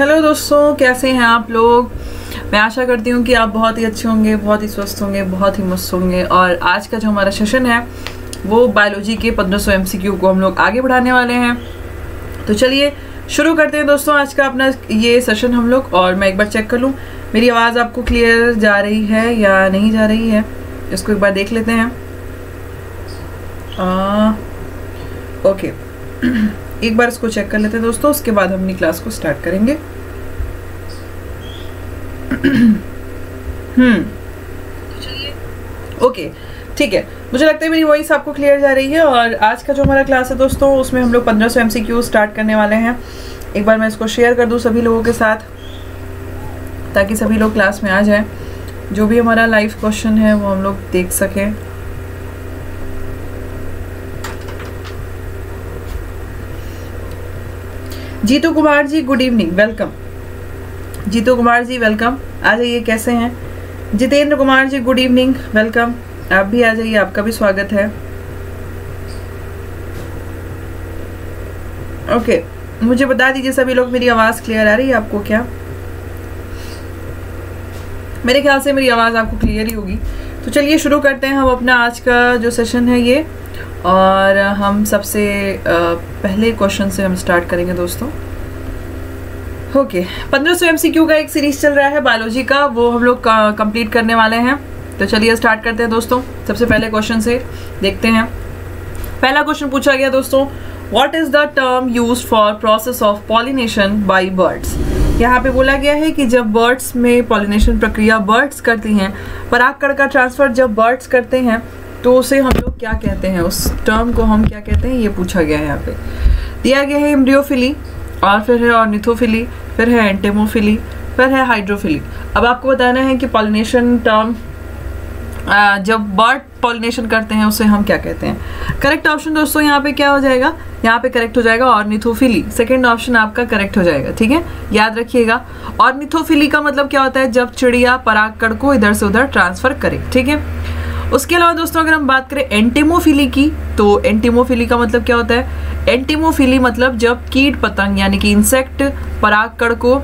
Hello दोस्तों कैसे हैं आप लोग? मैं आशा करती हूँ कि आप बहुत ही अच्छे होंगे बहुत ही स्वस्थ होंगे बहुत ही मस्त होंगे। और आज का जो हमारा सेशन है वो बायोलॉजी के 1500 सौ को हम लोग आगे बढ़ाने वाले हैं। तो चलिए शुरू करते हैं दोस्तों आज का अपना ये सेशन हम लोग और मैं एक बार चेक कर लूँ। मेरी आवाज़ आपको क्लियर जा रही है या नहीं जा रही है? इसको एक बार देख लेते हैं। आ, ओके एक बार इसको चेक कर लेते हैं दोस्तों, उसके बाद हम अपनी क्लास को स्टार्ट करेंगे। हम्म। ओके ठीक है। मुझे लगता है मेरी वॉइस आपको क्लियर जा रही है और आज का जो हमारा क्लास है दोस्तों, उसमें हम लोग पंद्रह सौ एम सी स्टार्ट करने वाले हैं। एक बार मैं इसको शेयर कर दूँ सभी लोगों के साथ, ताकि सभी लोग क्लास में आ जाएँ। जो भी हमारा लाइव क्वेश्चन है, वो हम लोग देख सकें। Jitu Kumar ji good evening welcome Jitu Kumar ji welcome आ जाइए कैसे हैं? Jitendra Kumar ji good evening welcome आप भी आ जाइए आपका भी स्वागत है. ओके okay, मुझे बता दीजिए सभी लोग मेरी आवाज़ क्लियर आ रही है आपको क्या? मेरे ख्याल से मेरी आवाज़ आपको क्लियर ही होगी. तो चलिए शुरू करते हैं हम अपना आज का जो सेशन है ये. और हम सबसे पहले क्वेश्चन से हम स्टार्ट करेंगे दोस्तों। ओके पंद्रह सौ एम सी क्यू का एक सीरीज़ चल रहा है बायोलॉजी का, वो हम लोग कंप्लीट करने वाले हैं। तो चलिए स्टार्ट करते हैं दोस्तों, सबसे पहले क्वेश्चन से देखते हैं। पहला क्वेश्चन पूछा गया दोस्तों what is the term use for process of pollination by birds यहाँ पे बोला गया है कि जब बर्ड्स में पॉलिनेशन प्रक्रिया बर्ड्स करती हैं, परागकण का ट्रांसफ़र जब बर्ड्स करते हैं तो उसे हम लोग क्या कहते हैं? उस टर्म को हम क्या कहते हैं? ये पूछा गया है यहाँ पे। दिया गया है इम्ब्रियोफिली और फिर है ऑर्निथोफिली फिर है एंटेमोफिली फिर है हाइड्रोफिली अब आपको बताना है कि पॉलिनेशन टर्म जब बर्ड पॉलिनेशन करते हैं, उसे हम क्या कहते हैं? करेक्ट ऑप्शन दोस्तों, यहाँ पे क्या हो जाएगा? यहाँ पे करेक्ट हो जाएगा ऑर्निथोफिली सेकेंड ऑप्शन आपका करेक्ट हो जाएगा, ठीक है? याद रखिएगा। ऑर्निथोफिली का मतलब क्या होता है? जब चिड़िया परागकण को इधर से उधर ट्रांसफ़र करे, ठीक है? उसके अलावा दोस्तों, अगर हम बात करें एंटीमोफिली की तो एंटीमोफिली का मतलब क्या होता है? एंटीमोफिली मतलब जब कीट पतंग, यानी कि इंसेक्ट परागकण को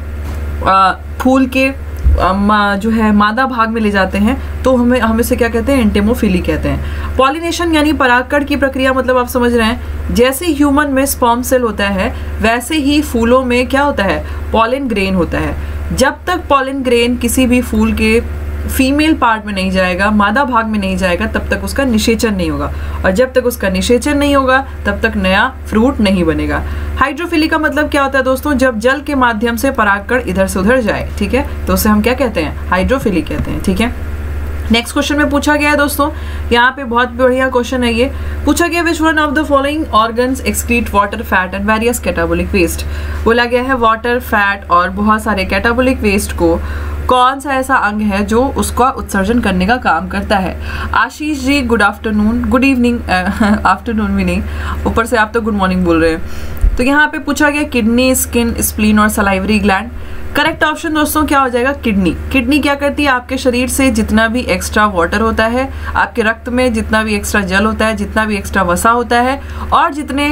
फूल के जो है, मादा भाग में ले जाते हैं तो हमें, हम इसे क्या कहते हैं? एंटेमोफिली कहते हैं। पॉलिनेशन यानी परागकण की प्रक्रिया मतलब आप समझ रहे हैं, जैसे ह्यूमन में स्पॉम सेल होता है, वैसे ही फूलों में क्या होता है? पॉलिन ग्रेन होता है। जब तक पॉलिन ग्रेन किसी भी फूल के फीमेल पार्ट में नहीं जाएगा, मादा भाग में नहीं जाएगा, तब तक उसका निषेचन नहीं होगा। और जब तक उसका निषेचन नहीं होगा, तब तक नया फ्रूट नहीं बनेगा। हाइड्रोफिली का मतलब क्या होता है दोस्तों? जब जल के माध्यम से परागकण इधर से उधर जाए, ठीक है? तो उसे हम क्या कहते हैं? हाइड्रोफिली कहते हैं, ठीक है? नेक्स्ट क्वेश्चन में पूछा गया है दोस्तों। यहाँ पे बहुत बढ़िया क्वेश्चन है ये। पूछा गया which one of the following organs excrete water fat and various catabolic waste बोला गया है वाटर फैट और बहुत सारे कैटाबोलिक वेस्ट को। कौन सा ऐसा अंग है जो उसका उत्सर्जन करने का काम करता है? Ashish ji good afternoon good evening afternoon भी नहीं। ऊपर से आप तो गुड मॉर्निंग बोल रहे हैं। तो यहाँ पे पूछा गया किडनी स्किन स्प्लीन और सलाइवरी ग्लैंड करेक्ट ऑप्शन दोस्तों, क्या हो जाएगा? किडनी किडनी क्या करती है? आपके शरीर से जितना भी एक्स्ट्रा वाटर होता है, आपके रक्त में जितना भी एक्स्ट्रा जल होता है, जितना भी एक्स्ट्रा वसा होता है, और जितने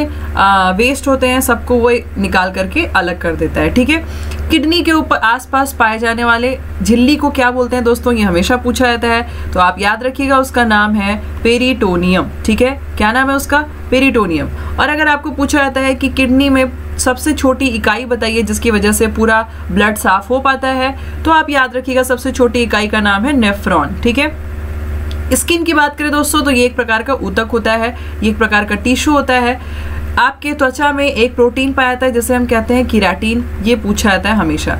वेस्ट होते हैं, सबको वो निकाल करके अलग कर देता है, ठीक है? किडनी के ऊपर, आसपास पाए जाने वाले झिल्ली को क्या बोलते हैं दोस्तों? ये हमेशा पूछा जाता है। तो आप याद रखिएगा, उसका नाम है पेरीटोनियम, ठीक है? क्या नाम है उसका? पेरीटोनियम। और अगर आपको पूछा जाता है कि किडनी में सबसे छोटी इकाई बताइए, जिसकी वजह से पूरा ब्लड साफ़ हो पाता है। तो आप याद रखिएगा, सबसे छोटी इकाई का नाम है नेफ्रॉन ठीक है? स्किन की बात करें दोस्तों तो ये एक प्रकार का ऊतक होता है, ये एक प्रकार का टिश्यू होता है। आपके त्वचा में एक प्रोटीन पाया जाता है, जिसे हम कहते हैं किराटीन, ये पूछा जाता है हमेशा।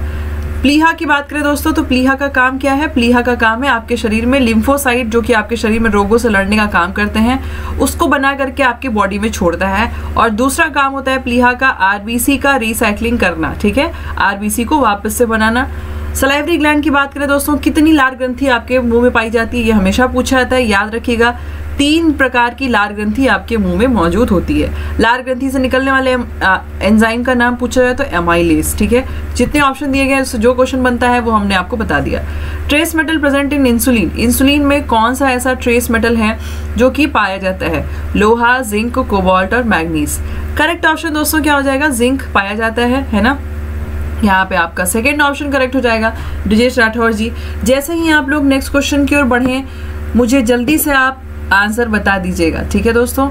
प्लीहा की बात करें दोस्तों तो प्लीहा का काम क्या है? प्लीहा का काम है आपके शरीर में लिम्फोसाइट जो कि आपके शरीर में रोगों से लड़ने का काम करते हैं, उसको बना करके आपकी बॉडी में छोड़ता है। और दूसरा काम होता है प्लीहा का आरबीसी का रिसाइकलिंग करना, ठीक है? आरबीसी को वापस से बनाना। सलाइवरी ग्लैंड की बात करें दोस्तों, कितनी लार ग्रंथि आपके मुँह में पाई जाती है, ये हमेशा पूछा जाता है। याद रखिएगा तीन प्रकार की लार ग्रंथि आपके मुँह में मौजूद होती है। लार ग्रंथि से निकलने वाले एंजाइम का नाम पूछा जाए तो एमाइलेस ठीक है? जितने ऑप्शन दिए गए जो क्वेश्चन बनता है, वो हमने आपको बता दिया। Trace metal present in insulin insulin में कौन सा ऐसा ट्रेस मेटल है जो कि पाया जाता है? लोहा जिंक कोबाल्ट और मैग्नीज करेक्ट ऑप्शन दोस्तों क्या हो जाएगा? जिंक पाया जाता है है ना? यहाँ पे आपका सेकेंड ऑप्शन करेक्ट हो जाएगा ब्रिजेश राठौर जी जैसे ही आप लोग नेक्स्ट क्वेश्चन की ओर बढ़ें, मुझे जल्दी से आप आंसर बता दीजिएगा ठीक है दोस्तों?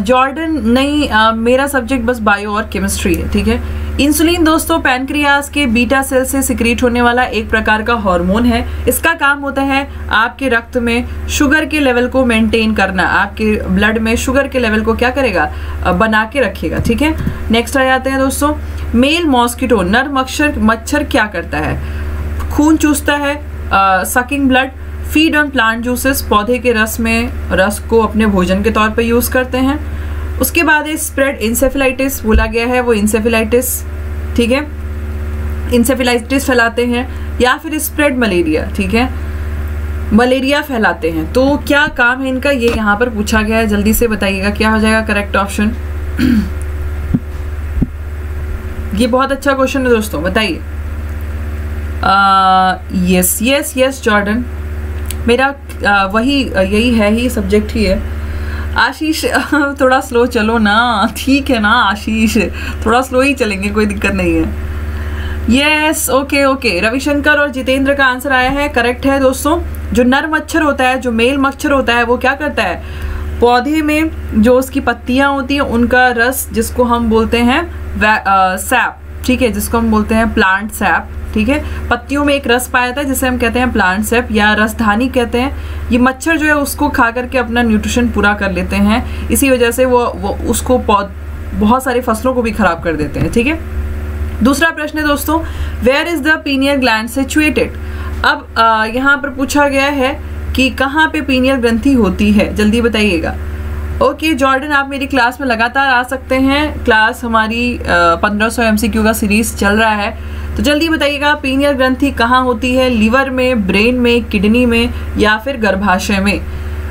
जॉर्डन नहीं आ, मेरा सब्जेक्ट बस बायो और केमिस्ट्री है ठीक है? इंसुलिन दोस्तों पैनक्रियास के बीटा सेल से सिक्रीट होने वाला एक प्रकार का हार्मोन है। इसका काम होता है आपके रक्त में शुगर के लेवल को मेंटेन करना। आपके ब्लड में शुगर के लेवल को क्या करेगा? बना के रखेगा ठीक है? नेक्स्ट आ जाते हैं दोस्तों। मेल मॉस्किटो नर मच्छर मच्छर क्या करता है? खून चूसता है sucking blood feed on plant juices पौधे के रस में, रस को अपने भोजन के तौर पर यूज़ करते हैं। उसके बाद है स्प्रेड इंसेफिलाइटिस बोला गया है, वो इंसेफिलाइटिस ठीक है? इंसेफिलाइटिस फैलाते हैं, या फिर स्प्रेड मलेरिया ठीक है? मलेरिया फैलाते हैं। तो क्या काम है इनका? ये यहाँ पर पूछा गया है। जल्दी से बताइएगा, क्या हो जाएगा? करेक्ट ऑप्शन ये बहुत अच्छा क्वेश्चन है दोस्तों, बताइए। यस यस यस जॉर्डन मेरा वही यही है ही सब्जेक्ट ही है। आशीष थोड़ा स्लो चलो ना। ठीक है ना, आशीष? थोड़ा स्लो ही चलेंगे, कोई दिक्कत नहीं है। यस ओके ओके रविशंकर और जितेंद्र का आंसर आया है। करेक्ट है दोस्तों। जो नर मच्छर होता है, जो मेल मच्छर होता है, वो क्या करता है? पौधे में जो उसकी पत्तियाँ होती हैं, उनका रस जिसको हम बोलते हैं सैप ठीक है, जिसको हम बोलते हैं प्लांट सैप ठीक है? पत्तियों में एक रस पाया था जिसे हम कहते हैं प्लांट सेप या रसधानी कहते हैं। ये मच्छर जो है उसको खा करके अपना न्यूट्रिशन पूरा कर लेते हैं। इसी वजह से वो वो उसको पौध बहुत सारी फ़सलों को भी खराब कर देते हैं ठीक है? दूसरा प्रश्न है दोस्तों where is the pineal gland situated अब यहाँ पर पूछा गया है कि कहाँ पे पीनियर ग्रंथि होती है। जल्दी बताइएगा। ओके okay, जॉर्डन आप मेरी क्लास में लगातार आ सकते हैं। क्लास हमारी पंद्रह सौ एम का सीरीज़ चल रहा है। तो जल्दी बताइएगा, पीनियर ग्रंथि कहाँ होती है? लीवर में, ब्रेन में, किडनी में या फिर गर्भाशय में?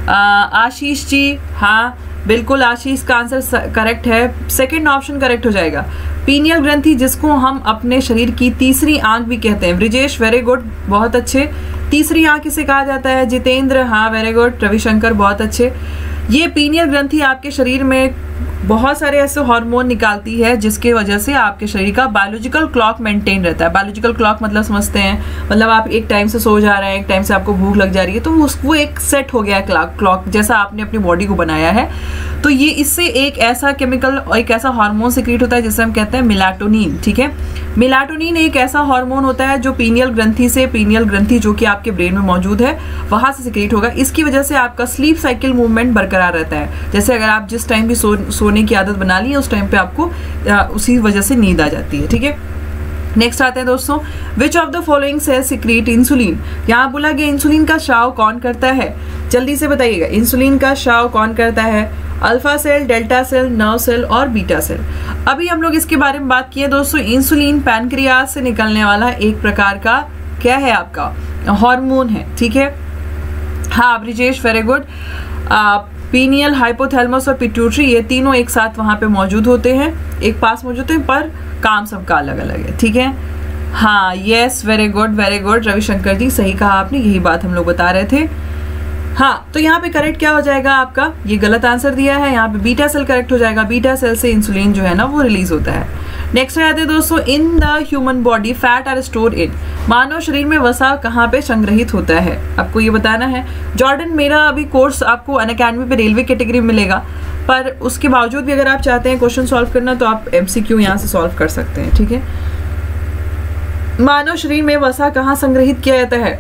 आशीष जी हाँ बिल्कुल आशीष का आंसर करेक्ट है। सेकंड ऑप्शन करेक्ट हो जाएगा। पीनियल ग्रंथि जिसको हम अपने शरीर की तीसरी आँख भी कहते हैं। ब्रिजेश वेरी गुड बहुत अच्छे। तीसरी आँख इसे कहा जाता है? जितेंद्र हाँ वेरी गुड रविशंकर बहुत अच्छे। ये पीनियल ग्रंथि आपके शरीर में बहुत सारे ऐसे हार्मोन निकालती है, जिसके वजह से आपके शरीर का बायोलॉजिकल क्लॉक मेंटेन रहता है। बायोलॉजिकल क्लॉक मतलब समझते हैं मतलब आप एक टाइम से सो जा रहे हैं, एक टाइम से आपको भूख लग जा रही है तो वो एक सेट हो गया है क्लॉक क्लॉक जैसा आपने अपनी बॉडी को बनाया है। तो ये इससे एक ऐसा केमिकल एक ऐसा हार्मोन सिक्रीट होता है, जिसे हम कहते हैं मिलाटोनिन ठीक है? मिलाटोनिन एक ऐसा हार्मोन होता है, जो पीनियल ग्रंथि से पीनियल ग्रंथि, जो कि आपके ब्रेन में मौजूद है, वहाँ से सिक्रीट होगा। इसकी वजह से आपका स्लीप साइकिल मूवमेंट बरकरार रहता है। जैसे अगर आप जिस टाइम भी सो सोने की आदत बना ली है, उस टाइम पे आपको उसी वजह से नींद आ जाती है, ठीक है? नेक्स्ट आते हैं दोस्तों which of the following cell secrete insulin यहाँ बोला गया इंसुलिन का शाव कौन करता है? जल्दी से बताइएगा इंसुलिन का शाव कौन करता है? Alpha cell delta cell nerve cell और बीटा सेल अभी हम लोग इसके बारे में बात किए दोस्तों इंसुलिन पैनक्रियाज से निकलने वाला एक प्रकार का, क्या है आपका? हार्मोन है, ठीक है? हाँ Brijesh very good pineal, hypothalamus और पिट्यूटरी ये तीनों एक साथ वहाँ पे मौजूद होते हैं। एक पास मौजूद हैं, पर काम सबका अलग अलग है, ठीक है? हाँ yes very good very good Ravishankar ji, सही कहा आपने, यही बात हम लोग बता रहे थे। हाँ तो यहाँ पे करेक्ट क्या हो जाएगा आपका? ये गलत आंसर दिया है, यहाँ पे बीटा सेल करेक्ट हो जाएगा। बीटा सेल से इंसुलिन जो है ना, वो रिलीज़ होता है। नेक्स्ट आते हैं दोस्तों in the human body fat are store in मानव शरीर में वसा कहाँ पे संग्रहित होता है? आपको ये बताना है। जॉर्डन, मेरा अभी कोर्स आपको अन अकेडमी पे रेलवे कैटेगरी में मिलेगा। पर उसके बावजूद भी अगर आप चाहते हैं क्वेश्चन सॉल्व करना तो आप एम सी क्यू यहाँ से सॉल्व कर सकते हैं, ठीक है? मानव शरीर में वसा कहाँ संग्रहित किया जाता है?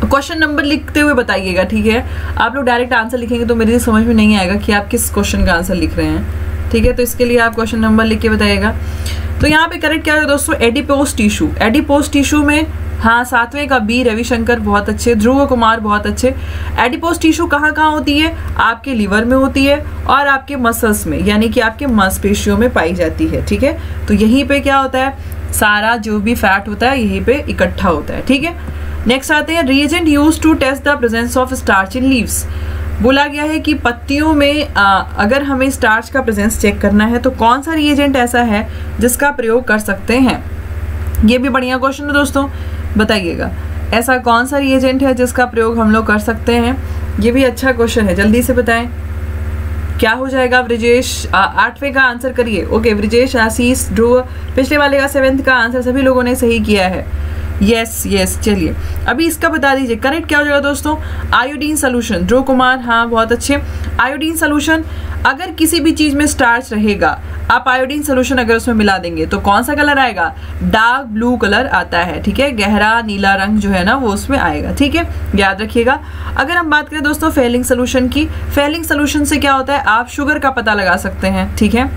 क्वेश्चन नंबर लिखते हुए बताइएगा, ठीक है? आप लोग डायरेक्ट आंसर लिखेंगे तो मेरी समझ में नहीं आएगा कि आप किस क्वेश्चन का आंसर लिख रहे हैं। ठीक है तो इसके लिए आप क्वेश्चन नंबर लिख के बताइएगा। तो यहाँ पे करेक्ट क्या है दोस्तों? एडिपोस टिश्यू एडिपोस टिश्यू में हाँ सातवें का बी रविशंकर बहुत अच्छे, ध्रुव कुमार बहुत अच्छे। एडिपोस टिश्यू कहाँ कहाँ होती है? आपके लीवर में होती है और आपके मसल्स में, यानी कि आपके मांसपेशियों में पाई जाती है, ठीक है? तो यहीं पे क्या होता है? सारा जो भी फैट होता है, यहीं पे इकट्ठा होता है, ठीक है? नेक्स्ट आते हैं reagent use to test the presence of starch in leaves बोला गया है कि पत्तियों में आ, अगर हमें स्टार्च का प्रेजेंस चेक करना है तो कौन सा रिएजेंट ऐसा है जिसका प्रयोग कर सकते हैं? ये भी बढ़िया क्वेश्चन है दोस्तों। बताइएगा। ऐसा कौन सा रिएजेंट है जिसका प्रयोग हम लोग कर सकते हैं? ये भी अच्छा क्वेश्चन है। जल्दी से बताएँ। क्या हो जाएगा ब्रिजेश आठवें का आंसर करिए। ओके ब्रिजेश आशीष ध्रुव पिछले वाले का सेवेंथ का आंसर सभी लोगों ने सही किया है। यस यस चलिए। अभी इसका बता दीजिए करेक्ट क्या हो जाएगा दोस्तों? आयोडीन सोल्यूशन ध्रुव कुमार हाँ बहुत अच्छे। आयोडीन सोल्यूशन अगर किसी भी चीज़ में स्टार्च रहेगा, आप आयोडीन सोल्यूशन अगर उसमें मिला देंगे तो कौन सा कलर आएगा? डार्क ब्लू कलर आता है, ठीक है? गहरा नीला रंग जो है ना, वो उसमें आएगा, ठीक है? याद रखिएगा। अगर हम बात करें दोस्तों फेलिंग सोल्यूशन की फेलिंग सोल्यूशन से क्या होता है? आप शुगर का पता लगा सकते हैं, ठीक है?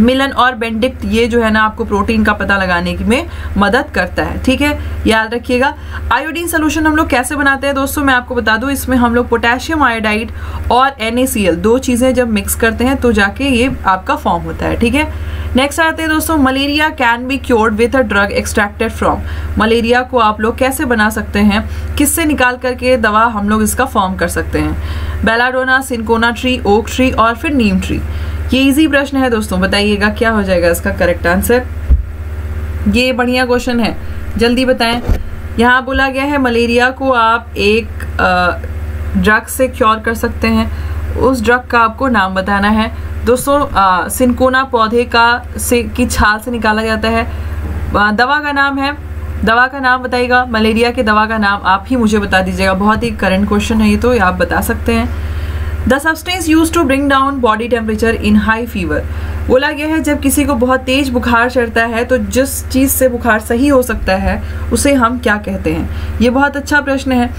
मिलन और बेंडिक्ट, ये जो है ना आपको प्रोटीन का पता लगाने की में मदद करता है, ठीक है? याद रखिएगा। आयोडीन सोल्यूशन हम लोग कैसे बनाते हैं दोस्तों? मैं आपको बता दूँ, इसमें हम लोग पोटेशियम आयोडाइड और एन दो चीज़ें जब मिक्स करते हैं तो जाके ये आपका फॉर्म होता है, ठीक है? नेक्स्ट आते हैं दोस्तों malaria can be cured with a drug extracted from malaria को आप लोग कैसे बना सकते हैं? किससे निकाल करके दवा हम लोग इसका फॉर्म कर सकते हैं? Belladonna cinchona tree oak tree और फिर नीम ट्री ये इजी प्रश्न है दोस्तों, बताइएगा क्या हो जाएगा इसका करेक्ट आंसर ये बढ़िया क्वेश्चन है। जल्दी बताएँ। यहाँ बोला गया है, मलेरिया को आप एक ड्रग से क्योर कर सकते हैं। उस ड्रग का आपको नाम बताना है। दोस्तों सिंकोना पौधे का से, की छाल से निकाला जाता है। दवा का नाम है। दवा का नाम बताइएगा। मलेरिया के दवा का नाम आप ही मुझे बता दीजिएगा। बहुत ही करंट क्वेश्चन है ये तो आप बता सकते हैं। The substance use to bring down body temperature in high fever बोला गया है, जब किसी को बहुत तेज बुखार चढ़ता है तो जिस चीज़ से बुखार सही हो सकता है, उसे हम क्या कहते हैं? ये बहुत अच्छा प्रश्न है।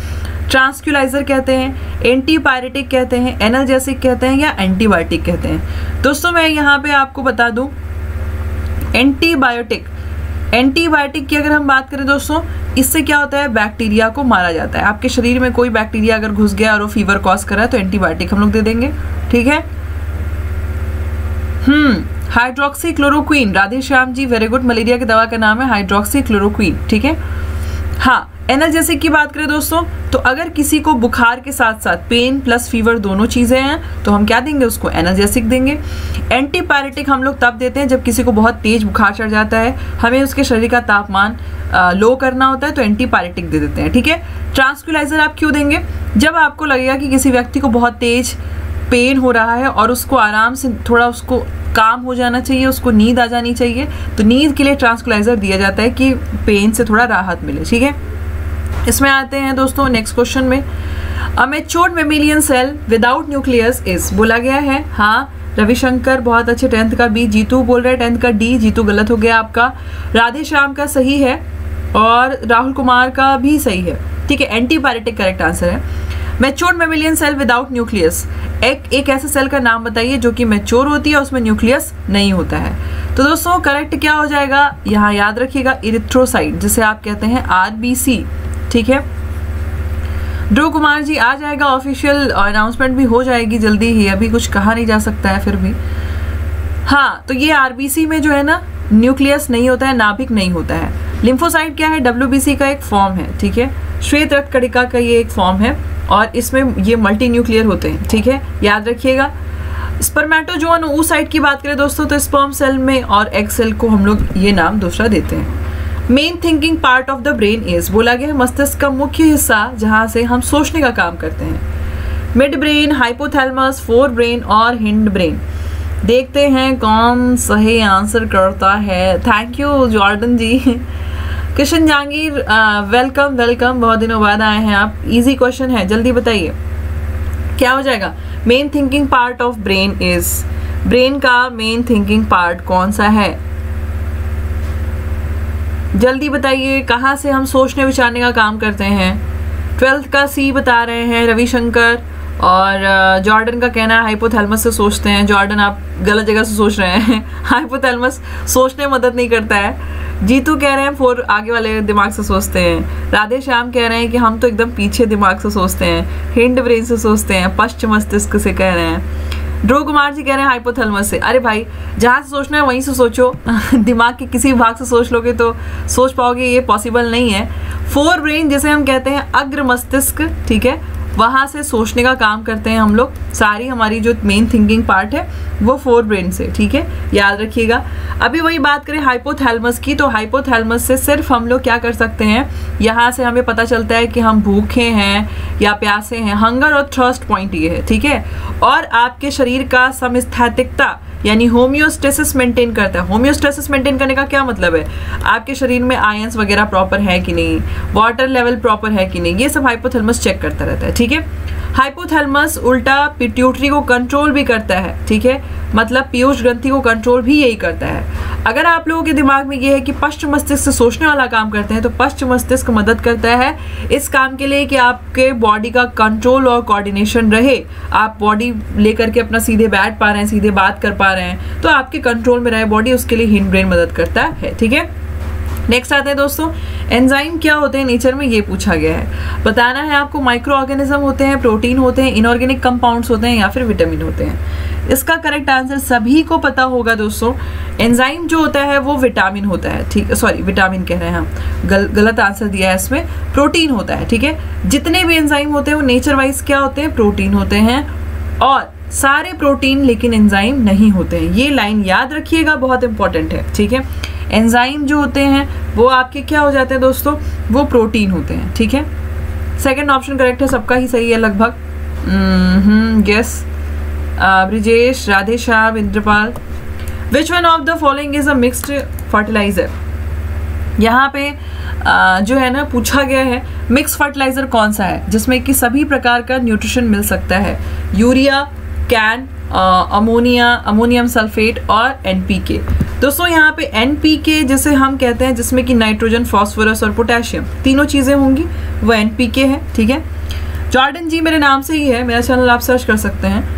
ट्रांसक्यूलाइजर कहते हैं एंटीबायोटिक कहते हैं, एनर्जेसिक कहते हैं या एंटीबायोटिक कहते हैं। दोस्तों, मैं यहाँ पे आपको बता दूँ, एंटीबायोटिक एंटीबायोटिक की अगर हम बात करें दोस्तों, इससे क्या होता है? बैक्टीरिया को मारा जाता है। आपके शरीर में कोई बैक्टीरिया अगर घुस गया और वो फीवर कॉज कर रहा है तो एंटीबायोटिक हम लोग दे देंगे। ठीक है? हम्म hydroxychloroquine Radhe Shyam ji very good malaria की दवा का नाम है हाइड्रोक्सी क्लोरोक्वीन ठीक है? हाँ एनर्जेसिक की बात करें दोस्तों तो अगर किसी को बुखार के साथ साथ पेन प्लस फीवर दोनों चीज़ें हैं तो हम क्या देंगे उसको? एनर्जेसिक देंगे। एंटीपायरेटिक हम लोग तब देते हैं जब किसी को बहुत तेज बुखार चढ़ जाता है। हमें उसके शरीर का तापमान लो करना होता है तो एंटीपायरेटिक दे देते हैं, ठीक है? ट्रांसक्यूलाइजर आप क्यों देंगे? जब आपको लगेगा कि किसी व्यक्ति को बहुत तेज पेन हो रहा है और उसको आराम से थोड़ा उसको काम हो जाना चाहिए, उसको नींद आ जानी चाहिए तो नींद के लिए ट्रांसक्यूलाइजर दिया जाता है कि पेन से थोड़ा राहत मिले, ठीक है? इसमें आते हैं दोस्तों? नेक्स्ट क्वेश्चन में। A matured mammalian cell without nucleus is बोला गया है। हाँ रविशंकर बहुत अच्छे टेंथ का बी जीतू बोल रहे हैं, टेंथ का डी जीतू गलत हो गया आपका। राधे श्याम का सही है और राहुल कुमार का भी सही है। ठीक है एंटीबायोटिक करेक्ट आंसर है। Mature mammalian cell without nucleus एक एक ऐसे सेल का नाम बताइए जो कि मेच्योर होती है उसमें न्यूक्लियस नहीं होता है। तो दोस्तों करेक्ट क्या हो जाएगा? यहाँ याद रखिएगा इरिथ्रोसाइट जिसे आप कहते हैं आरबीसी ठीक है? ध्रुव कुमार जी, आ जाएगा ऑफिशियल अनाउंसमेंट भी हो जाएगी जल्दी ही। अभी कुछ कहा नहीं जा सकता है फिर भी। हाँ तो ये आरबीसी में जो है ना न्यूक्लियस नहीं होता है, नाभिक नहीं होता है। लिम्फोसाइट क्या है? डब्ल्यूबीसी का एक फॉर्म है, ठीक है? श्वेत रक्त कड़िका का ये एक फॉर्म है और इसमें ये मल्टी न्यूक्लियर होते हैं, ठीक है? याद रखिएगा। स्पर्मेटोजोन उस साइड की बात करें दोस्तों तो स्पर्म सेल में और एग सेल को हम लोग ये नाम दूसरा देते हैं। Main thinking part of the brain is बोला गया है, मस्तिष्क का मुख्य हिस्सा जहाँ से हम सोचने का काम करते हैं। Mid brain hypothalamus fore brain और हिंड ब्रेन देखते हैं कौन सही आंसर करता है। Thank you Jordan ji. Krishna Jahangir welcome welcome बहुत दिनों बाद आए हैं आप। इजी क्वेश्चन है, जल्दी बताइए। क्या हो जाएगा? Main thinking part of brain is brain का मेन थिंकिंग पार्ट कौन सा है? जल्दी बताइए, कहाँ से हम सोचने विचारने का काम करते हैं? ट्वेल्थ का सी बता रहे हैं रविशंकर और जॉर्डन का कहना है हाइपोथैलमस से सोचते हैं। जॉर्डन, आप गलत जगह से सोच रहे हैं। हाइपोथैलमस सोचने में मदद नहीं करता है। जीतू कह रहे हैं फोर आगे वाले दिमाग से सोचते हैं। राधे श्याम कह रहे हैं कि हम तो एकदम पीछे दिमाग से सोचते हैं। हिंड ब्रेन से सोचते हैं। पश्चिम मस्तिष्क से कह रहे हैं। ध्रुव कुमार जी कह रहे हैं हाइपोथैलमस से। अरे भाई, जहाँ से सोचना है वहीं से सोचो। दिमाग के किसी भाग से सोच लोगे तो सोच पाओगे, ये पॉसिबल नहीं है। फोर ब्रेन जिसे हम कहते हैं अग्र मस्तिष्क ठीक है? वहाँ से सोचने का काम करते हैं हम लोग। सारी हमारी जो मेन थिंकिंग पार्ट है, वो फोर ब्रेन से, ठीक है? याद रखिएगा। अभी वही बात करें हाइपोथैलमस की तो हाइपोथैलमस से सिर्फ़ हम लोग क्या कर सकते हैं? यहाँ से हमें पता चलता है कि हम भूखे हैं या प्यासे हैं। हंगर और थ्रस्ट पॉइंट ये है, ठीक है? और आपके शरीर का समस्थैतिकता यानी होम्योस्टेसिस मेंटेन करता है। होम्योस्टेसिस मेंटेन करने का क्या मतलब है? आपके शरीर में आयंस वगैरह प्रॉपर है कि नहीं? वाटर लेवल प्रॉपर है कि नहीं? ये सब हाइपोथर्मस चेक करता रहता है, ठीक है? हाइपोथैलेमस उल्टा पिट्यूटरी को कंट्रोल भी करता है, ठीक है? मतलब पीयूष ग्रंथि को कंट्रोल भी यही करता है। अगर आप लोगों के दिमाग में ये है कि पश्चिम मस्तिष्क से सोचने वाला काम करते हैं तो पश्चिम मस्तिष्क मदद करता है इस काम के लिए कि आपके बॉडी का कंट्रोल और कोऑर्डिनेशन रहे। आप बॉडी लेकर के अपना सीधे बैठ पा रहे हैं, सीधे बात कर पा रहे हैं तो आपके कंट्रोल में रहे बॉडी उसके लिए हिंड ब्रेन मदद करता है, ठीक है? नेक्स्ट आते हैं दोस्तों। एंजाइम क्या होते हैं? नेचर में ये पूछा गया है। बताना है आपको माइक्रो ऑर्गेनिज्म होते हैं प्रोटीन होते हैं इनऑर्गेनिक कंपाउंड्स होते हैं या फिर विटामिन होते हैं। इसका करेक्ट आंसर सभी को पता होगा दोस्तों। एंजाइम जो होता है वो विटामिन होता है ठीक सॉरी विटामिन कह रहे हैं हम। गल, गलत आंसर दिया है इसमें। प्रोटीन होता है ठीक है? जितने भी एंजाइम होते हैं वो नेचर वाइज क्या होते हैं? प्रोटीन होते हैं। और सारे प्रोटीन लेकिन एंजाइम नहीं होते हैं। ये लाइन याद रखिएगा बहुत इंपॉर्टेंट है ठीक है? एंजाइम जो होते हैं वो आपके क्या हो जाते हैं दोस्तों? वो प्रोटीन होते हैं ठीक है? सेकेंड ऑप्शन करेक्ट है सबका ही सही है लगभग। Guess Brijesh Radhe Shyam Indrapal which one of the following is a mixed fertiliser यहाँ पे आ, जो है ना पूछा गया है मिक्स फर्टिलाइज़र कौन सा है? जिसमें कि सभी प्रकार का न्यूट्रिशन मिल सकता है। Urea CAN ammonia ammonium sulphate और एनपीके दोस्तों, यहाँ पे एनपीके जिसे हम कहते हैं, जिसमें कि नाइट्रोजन फॉस्फोरस और पोटेशियम तीनों चीज़ें होंगी, वो एनपीके है, ठीक है? जॉर्डन जी, मेरे नाम से ही है, मेरा चैनल आप सर्च कर सकते हैं।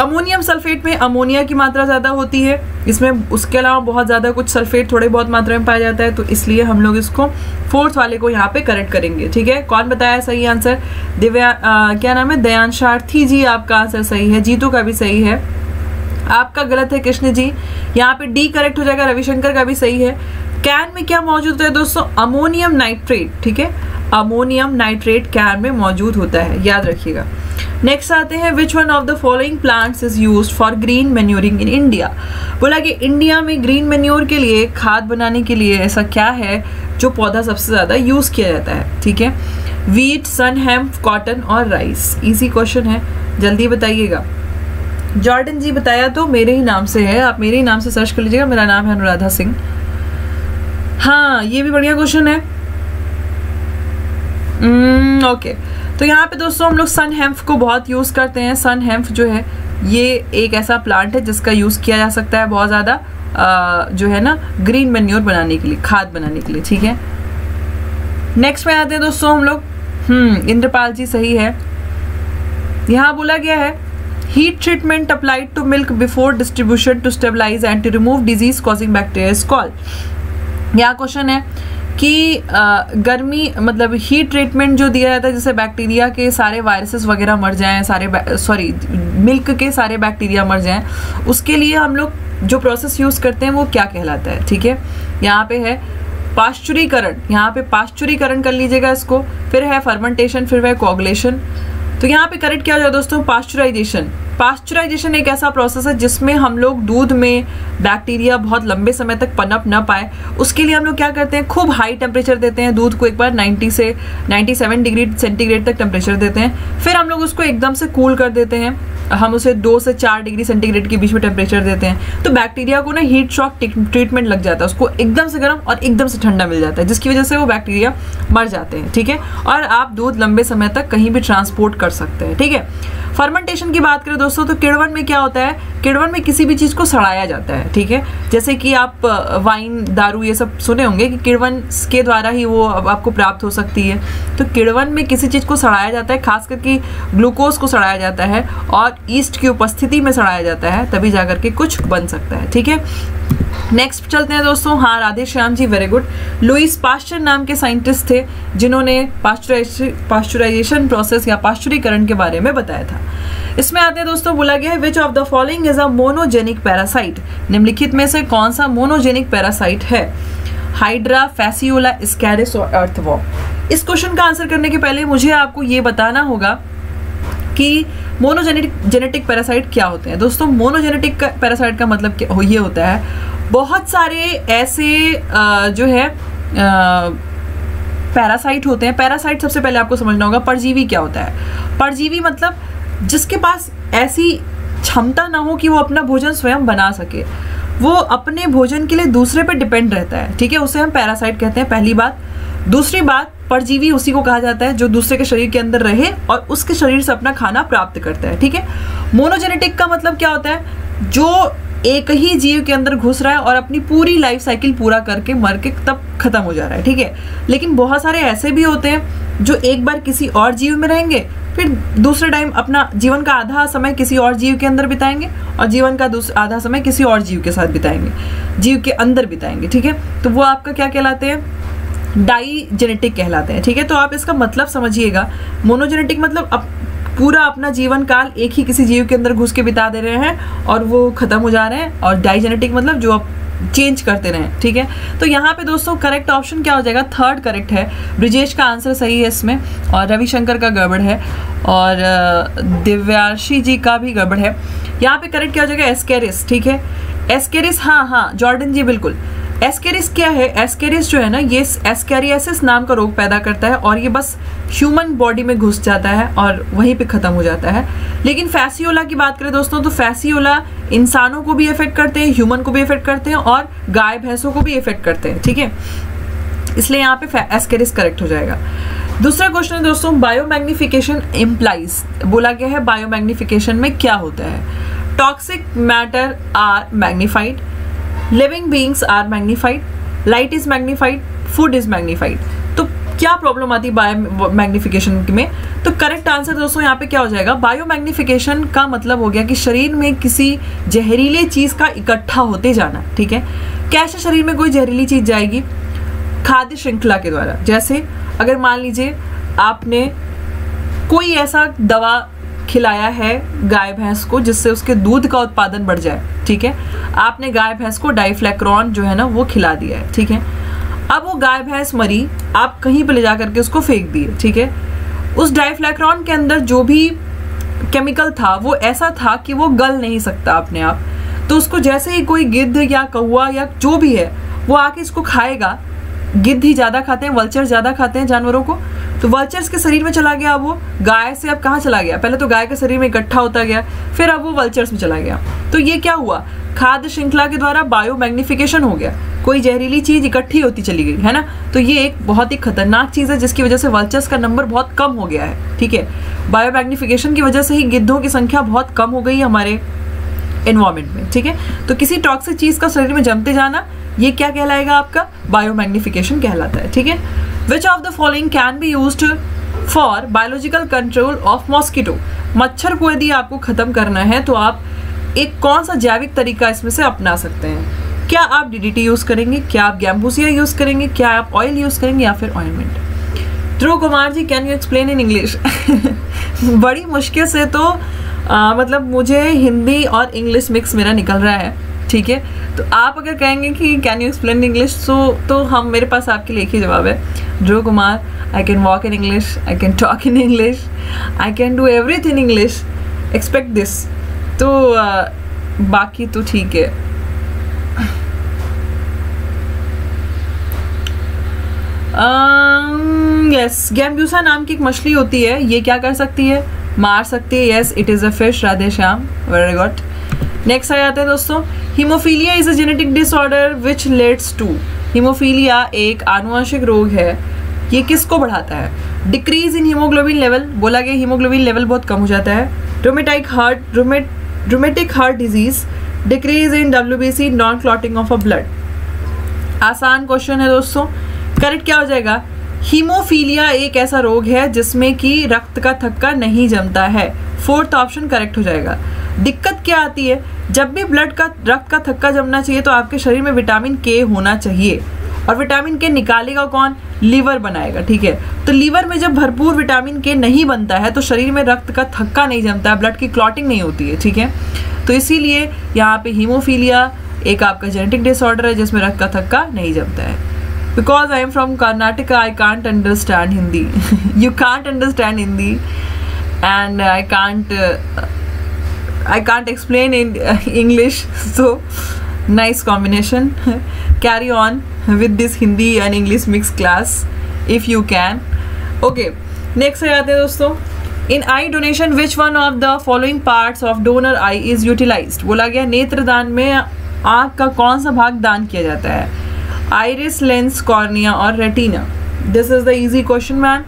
अमोनियम सल्फेट में अमोनिया की मात्रा ज़्यादा होती है। इसमें उसके अलावा बहुत ज़्यादा कुछ सल्फेट, थोड़े बहुत मात्रा में पाया जाता है तो इसलिए हम लोग इसको फोर्थ वाले को यहाँ पे करेक्ट करेंगे, ठीक है? कौन बताया सही आंसर दिव्या क्या नाम है? दयांशार्थी जी, आपका आंसर सही है, जीतू का भी सही है। आपका गलत है कृष्ण जी, यहाँ पे डी करेक्ट हो जाएगा, रविशंकर का भी सही है। कैन में क्या मौजूद है दोस्तों? अमोनियम नाइट्रेट, ठीक है? अमोनियम नाइट्रेट कैन में मौजूद होता है, याद रखिएगा। नेक्स्ट आते हैं which one of the following plants is use for green manuring in India बोला कि इंडिया में ग्रीन मेन्योर के लिए खाद बनाने के लिए ऐसा क्या है जो पौधा सबसे ज़्यादा यूज़ किया जाता है ठीक है? वीट सन हेम्प कॉटन और राइस इजी क्वेश्चन है जल्दी बताइएगा। जॉर्डन जी बताया तो मेरे ही नाम से है आप मेरे ही नाम से सर्च कर लीजिएगा मेरा नाम है अनुराधा सिंह। हाँ ये भी बढ़िया क्वेश्चन है। ओके hmm, तो यहाँ पे दोस्तों हम लोग सन हेम्फ को बहुत यूज़ करते हैं। सन हेम्फ जो है, ये एक ऐसा प्लांट है जिसका यूज़ किया जा सकता है बहुत ज़्यादा जो है ना ग्रीन मेन्योर बनाने के लिए, खाद बनाने के लिए, ठीक है? नेक्स्ट में आते हैं दोस्तों हम लोग। हम्म इंद्रपाल जी सही है। यहाँ बोला गया है heat treatment applied to milk before distribution to stabilise and to remove disease causing is call यहाँ क्वेश्चन है कि गर्मी मतलब हीट ट्रीटमेंट जो दिया जाता है, जैसे बैक्टीरिया के सारे वायरसेस वगैरह मर जाएँ, सारे सॉरी मिल्क के सारे बैक्टीरिया मर जाएँ, उसके लिए हम लोग जो प्रोसेस यूज़ करते हैं, वो क्या कहलाता है, ठीक है? यहाँ पे है पाश्चुरीकरण, यहाँ पे पाश्चुरीकरण कर लीजिएगा इसको, फिर है फर्मेंटेशन फिर है कोगुलेशन तो यहाँ पे करेक्ट क्या हो जाए दोस्तों? पास्चुराइजेशन पास्चुराइजेशन एक ऐसा प्रोसेस है जिसमें हम लोग दूध में बैक्टीरिया बहुत लंबे समय तक पनप न पाए। उसके लिए हम लोग क्या करते हैं? खूब हाई टेम्परेचर देते हैं दूध को एक बार 90 से 97 डिग्री सेंटीग्रेड तक टेम्परेचर देते हैं। फिर हम लोग उसको एकदम से कूल कर देते हैं। हम उसे दो से चार डिग्री सेंटीग्रेड के बीच में टेम्परेचर देते हैं। तो बैक्टीरिया को ना हीट शॉक ट्रीटमेंट लग जाता है। उसको एकदम से गर्म और एकदम से ठंडा मिल जाता है, जिसकी वजह से वो बैक्टीरिया मर जाते हैं, ठीक है? और आप दूध लंबे समय तक कहीं भी ट्रांसपोर्ट कर सकते हैं, ठीक है? फर्मेंटेशन की बात करें दोस्तों तो किड़वन में क्या होता है? किड़वन में किसी भी चीज़ को सड़ाया जाता है, ठीक है? जैसे कि आप वाइन दारू, ये सब सुने होंगे कि किड़वन के द्वारा ही वो आपको प्राप्त हो सकती है। तो किड़वन में किसी चीज़ को सड़ाया जाता है, खास करके ग्लूकोज को सड़ाया जाता है और ईस्ट की उपस्थिति में सड़ाया जाता है, तभी जाकर के कुछ बन सकता है, ठीक है? नेक्स्ट चलते हैं दोस्तों। हाँ Radhe Shyam ji very good Louis Pasteur नाम के साइंटिस्ट थे, जिन्होंने पास्चुराइजेशन प्रोसेस या पास्चुरीकरण के बारे में बताया था। इसमें आते हैं दोस्तों, बोला गया है which of the following is a monogenic parasite निम्नलिखित में से कौन सा मोनोजेनिक पैरासाइट है? हाइड्रा फैसियोला स्कैरिस और अर्थवॉ इस क्वेश्चन का आंसर करने के पहले मुझे आपको ये बताना होगा कि मोनोजेनेटिक जेनेटिक पैरासाइट क्या होते हैं। दोस्तों मोनोजेनेटिक पैरासाइट का मतलब क्या ये होता है, बहुत सारे ऐसे जो है पैरासाइट होते हैं। पैरासाइट सबसे पहले आपको समझना होगा, परजीवी क्या होता है। परजीवी मतलब जिसके पास ऐसी क्षमता ना हो कि वो अपना भोजन स्वयं बना सके। वो अपने भोजन के लिए दूसरे पे डिपेंड रहता है, ठीक है? उसे हम पैरासाइट कहते हैं, पहली बात। दूसरी बात, परजीवी उसी को कहा जाता है जो दूसरे के शरीर के अंदर रहे और उसके शरीर से अपना खाना प्राप्त करता है, ठीक है? मोनोजेनेटिक का मतलब क्या होता है? जो एक ही जीव के अंदर घुस रहा है और अपनी पूरी लाइफ साइकिल पूरा करके मर के तब खत्म हो जा रहा है, ठीक है? लेकिन बहुत सारे ऐसे भी होते हैं जो एक बार किसी और जीव में रहेंगे फिर दूसरे टाइम अपना जीवन का आधा समय किसी और जीव के अंदर बिताएँगे और जीवन का दूसरा आधा समय किसी और जीव के साथ बिताएँगे। जीव के अंदर बिताएँगे ठीक है? तो वो आपका क्या कहलाते हैं? डाई जेनेटिक कहलाते हैं ठीक है? तो आप इसका मतलब समझिएगा। मोनोजेनेटिक मतलब अप, पूरा अपना जीवन काल एक ही किसी जीव के अंदर घुस के बिता दे रहे हैं और वो खत्म हो जा रहे हैं और डाइजेनेटिक मतलब जो आप चेंज करते रहें, ठीक है? तो यहाँ पे दोस्तों करेक्ट ऑप्शन क्या हो जाएगा? थर्ड करेक्ट है। ब्रिजेश का आंसर सही है इसमें, और रविशंकर का गड़बड़ है, और दिव्याशी जी का भी गड़बड़ है। यहाँ पे करेक्ट क्या हो जाएगा? एस्केरिस ठीक है? एस्केरिस हाँ हाँ जॉर्डन जी, बिल्कुल। एस्केरिस क्या है? एस्केरिस जो है ना, ये एस्केरियसिस नाम का रोग पैदा करता है और ये बस ह्यूमन बॉडी में घुस जाता है और वहीं पे ख़त्म हो जाता है। लेकिन फैसियोला की बात करें दोस्तों तो फैसियोला इंसानों को भी इफ़ेक्ट करते हैं ह्यूमन को भी इफ़ेक्ट करते हैं और गाय भैंसों को भी इफ़ेक्ट करते हैं, ठीक है? इसलिए यहाँ पे एस्केरिस करेक्ट हो जाएगा। दूसरा क्वेश्चन है दोस्तों बायोमैग्निफिकेशन इम्प्लाइज बोला गया है बायोमैग्निफिकेशन में क्या होता है? Toxic matter are magnified living beings are magnified light is magnified food is magnified तो क्या प्रॉब्लम आती है बायो मैग्निफिकेशन में? तो करेक्ट आंसर दोस्तों यहाँ पे क्या हो जाएगा? बायो मैग्नीफिकेशन का मतलब हो गया कि शरीर में किसी जहरीले चीज़ का इकट्ठा होते जाना, ठीक है? कैसे शरीर में कोई जहरीली चीज़ जाएगी? खाद्य श्रृंखला के द्वारा। जैसे अगर मान लीजिए आपने कोई ऐसा दवा खिलाया है गाय भैंस को, जिससे उसके दूध का उत्पादन बढ़ जाए, ठीक है? आपने गाय भैंस को डाइफ्लेक्रॉन जो है ना, वो खिला दिया है, ठीक है? अब वो गाय भैंस मरी, आप कहीं पर ले जा करके उसको फेंक दिए, ठीक है? उस डाइफ्लेक्रॉन के अंदर जो भी केमिकल था, वो ऐसा था कि वो गल नहीं सकता अपने आप। तो उसको जैसे ही कोई गिद्ध या कौआ या जो भी है, वो आके इसको खाएगा। गिद्ध ही ज़्यादा खाते हैं, वल्चर ज़्यादा खाते हैं जानवरों को। तो वल्चर्स के शरीर में चला गया वो, गाय से अब कहाँ चला गया? पहले तो गाय के शरीर में इकट्ठा होता गया, फिर अब वो वल्चर्स में चला गया। तो ये क्या हुआ? खाद्य श्रृंखला के द्वारा बायो मैग्निफिकेशन हो गया। कोई जहरीली चीज़ इकट्ठी होती चली गई, है ना? तो ये एक बहुत ही खतरनाक चीज़ है, जिसकी वजह से वल्चर्स का नंबर बहुत कम हो गया है, ठीक है? बायो मैग्निफिकेशन की वजह से ही गिद्धों की संख्या बहुत कम हो गई हमारे एनवायरमेंट में, ठीक है? तो किसी टॉक्सिक चीज़ का शरीर में जमते जाना, ये क्या कहलाएगा आपका? बायो मैग्निफिकेशन कहलाता है, ठीक है? Which of the following can be use for biological control of mosquito मच्छर को यदि आपको ख़त्म करना है तो आप एक कौन सा जैविक तरीका इसमें से अपना सकते हैं? क्या आप डीडीटी यूज़ करेंगे? क्या आप गैम्बूसिया यूज़ करेंगे? क्या आप ऑयल यूज़ करेंगे या फिर ointment Dhruv Kumar ji can you explain in English बड़ी मुश्किल से तो आ, मतलब मुझे हिंदी और इंग्लिश मिक्स मेरा निकल रहा है। ठीक है? तो आप अगर कहेंगे कि can you explain English so तो हम मेरे पास आपके लिए एक ही जवाब है। Dhruv Kumar I can walk in English I can talk in English I can do everything English expect this तो uh, बाकी तो ठीक है। यस गैम्ब्यूसा नाम की एक मछली होती है। ये क्या कर सकती है? मार सकती है। Yes it is a fish Radhe Shyam. Very good next आ जाते हैं दोस्तों। Haemophilia is a genetic disorder which let's to haemophilia एक आनुवंशिक रोग है। ये किसको बढ़ाता है? डिक्रीज इन हीमोग्लोबिन लेवल बोला गया हीमोग्लोबिन लेवल बहुत कम हो जाता है। Rheumatic heart रोमेट rheumatic heart disease decrease in W B C non clotting of a blood आसान क्वेश्चन है दोस्तों। करेक्ट क्या हो जाएगा? हीमोफीलिया एक ऐसा रोग है जिसमें कि रक्त का थक्का नहीं जमता है। फोर्थ ऑप्शन करेक्ट हो जाएगा। दिक्कत क्या आती है? जब भी ब्लड का रक्त का थक्का जमना चाहिए तो आपके शरीर में विटामिन के होना चाहिए। और विटामिन के निकालेगा कौन? लीवर बनाएगा ठीक है? तो लीवर में जब भरपूर विटामिन के नहीं बनता है तो शरीर में रक्त का थक्का नहीं जमता है ब्लड की क्लॉटिंग नहीं होती है ठीक है? तो इसीलिए यहाँ पे हीमोफीलिया एक आपका जेनेटिक डिसऑर्डर है जिसमें रक्त का थक्का नहीं जमता है। Because I am from Karnataka, I can't understand Hindi you can't understand Hindi and I uh, I can't explain in uh, English. So nice combination. Carry on with this Hindi and English mix class if you can. Okay, next आ जाते हैं दोस्तों in eye donation which one of the following parts of donor eye is utilized बोला गया नेत्रदान में आँख का कौन सा भाग दान किया जाता है आइरिस लेंस कॉर्निया और retina this is the easy question man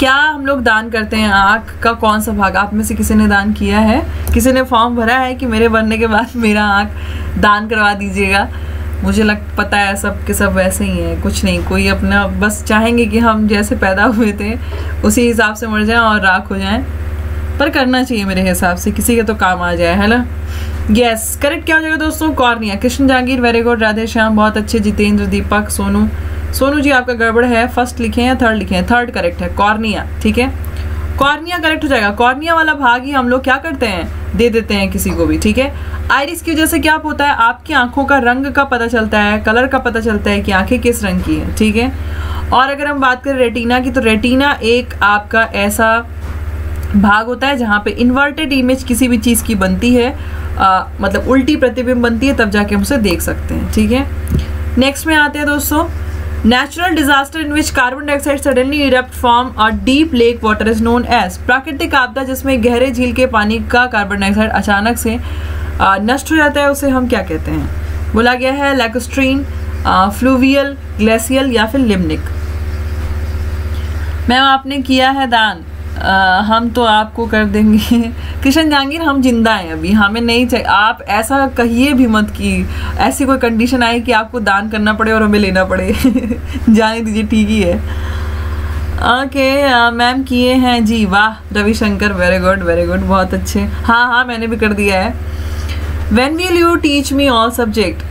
क्या हम लोग दान करते हैं आँख का कौन सा भाग? आप में से किसी ने दान किया है? किसी ने फॉर्म भरा है कि मेरे बनने के बाद मेरा आँख दान करवा दीजिएगा? मुझे लग, पता है सब के सब वैसे ही हैं, कुछ नहीं। कोई अपना, बस चाहेंगे कि हम जैसे पैदा हुए थे, उसी हिसाब से मर जाएँ और राख हो जाएँ। पर करना चाहिए मेरे हिसाब से, किसी के तो काम आ जाए, है ना? यस करेक्ट क्या हो जाएगा दोस्तों? Cornea Krishna Jahangir very good Radhe Shyam, बहुत अच्छे, जितेंद्र, दीपक, सोनू सोनू जी आपका गड़बड़ है। फ़र्स्ट लिखे हैं थर्ड लिखे हैं। थर्ड करेक्ट है। कॉर्निया ठीक है? कॉर्निया करेक्ट हो जाएगा। कॉर्निया वाला भाग ही हम लोग क्या करते हैं? दे देते हैं किसी को भी ठीक है? आइरिस की वजह से क्या होता है? आपकी आँखों का रंग का पता चलता है कलर का पता चलता है कि आँखें किस रंग की हैं ठीक है? और अगर हम बात करें रेटिना की तो रेटिना एक आपका ऐसा भाग होता है जहाँ पे इन्वर्टेड इमेज किसी भी चीज़ की बनती है आ, मतलब उल्टी प्रतिबिंब बनती है तब जाके हम उसे देख सकते हैं ठीक है? नेक्स्ट में आते हैं दोस्तों। Natural disaster in which carbon dioxide suddenly erupt from a deep lake water is known as प्राकृतिक आपदा, जिसमें गहरे झील के पानी का कार्बन डाइऑक्साइड अचानक से नष्ट हो जाता है, उसे हम क्या कहते हैं? बोला गया है लैकोस्ट्रीन फ्लूवियल ग्लेशियल या फिर लिमनिक मैम, आपने किया है दान। आ, हम तो आपको कर देंगे। किशन जहांगीर हम ज़िंदा हैं अभी। हमें नहीं चाहिए। आप ऐसा कहिए भी मत कि ऐसी कोई कंडीशन आए कि आपको दान करना पड़े और हमें लेना पड़े। जाने दीजिए ठीक ही है। ओके मैम किए हैं। जी वाह Ravishankar very good very good बहुत अच्छे। हाँ हाँ मैंने भी कर दिया है। When will you teach me all subject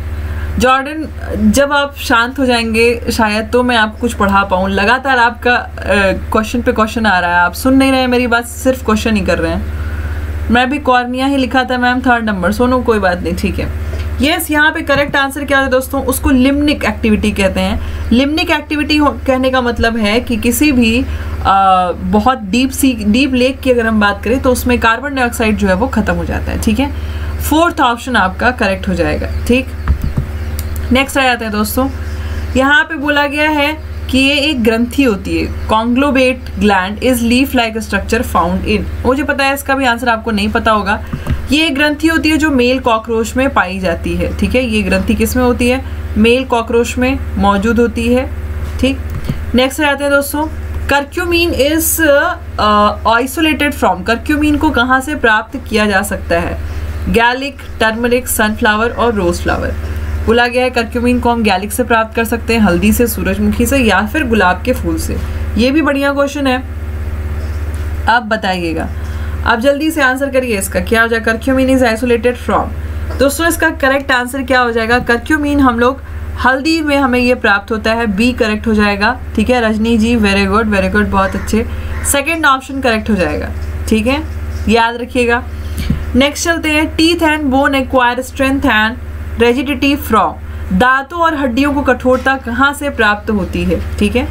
Jordan जब आप शांत हो जाएँगे शायद तो मैं आपको कुछ पढ़ा पाऊँ। लगातार आपका क्वेश्चन पे क्वेश्चन आ रहा है। आप सुन नहीं रहे हैं मेरी बात सिर्फ़ क्वेश्चन ही कर रहे हैं। मैं भी कॉर्निया ही लिखा था मैम थर्ड नंबर सुनो कोई बात नहीं ठीक है। यस yes, यहाँ पे करेक्ट आंसर क्या है दोस्तों? उसको लिम्निक एक्टिविटी कहते हैं। लिम्निक एक्टिविटी कहने का मतलब है कि किसी भी आ, बहुत डीप सी डीप लेक की अगर हम बात करें तो उसमें कार्बन डाइऑक्साइड जो है वो खत्म हो जाता है ठीक है? फोर्थ ऑप्शन आपका करेक्ट हो जाएगा ठीक? नेक्स्ट आ जाते हैं दोस्तों। यहाँ पे बोला गया है कि ये एक ग्रंथि होती है। Conglobate gland is leaf like structure found in मुझे पता है, इसका भी आंसर आपको नहीं पता होगा। ये एक ग्रंथि होती है जो मेल कॉकरोच में पाई जाती है, ठीक है? ये ग्रंथि किसमें होती है? मेल कॉकरोच में मौजूद होती है, ठीक? नेक्स्ट आते हैं दोस्तों। Curcumin is isolated from curcumin को कहाँ से प्राप्त किया जा सकता है? गैलिक टर्मरिक सनफ्लावर और रोज फ्लावर बोला गया है कर्क्यूमिन को हम गैलिक से प्राप्त कर सकते हैं, हल्दी से, सूरजमुखी से या फिर गुलाब के फूल से। ये भी बढ़िया क्वेश्चन है। आप बताइएगा। आप जल्दी से आंसर करिए इसका, क्या हो जाएगा? कर्क्यूमिन इज़ आइसोलेटेड फ्रॉम दोस्तों, इसका करेक्ट आंसर क्या हो जाएगा? कर्क्यूमिन हम लोग हल्दी में हमें ये प्राप्त होता है बी करेक्ट हो जाएगा। ठीक है, Rajni ji very good very good बहुत अच्छे। सेकेंड ऑप्शन करेक्ट हो जाएगा। ठीक है, याद रखिएगा। नेक्स्ट चलते हैं teeth and bone acquire strength and rigidity from. दांतों और हड्डियों को कठोरता कहाँ से प्राप्त होती है? ठीक है?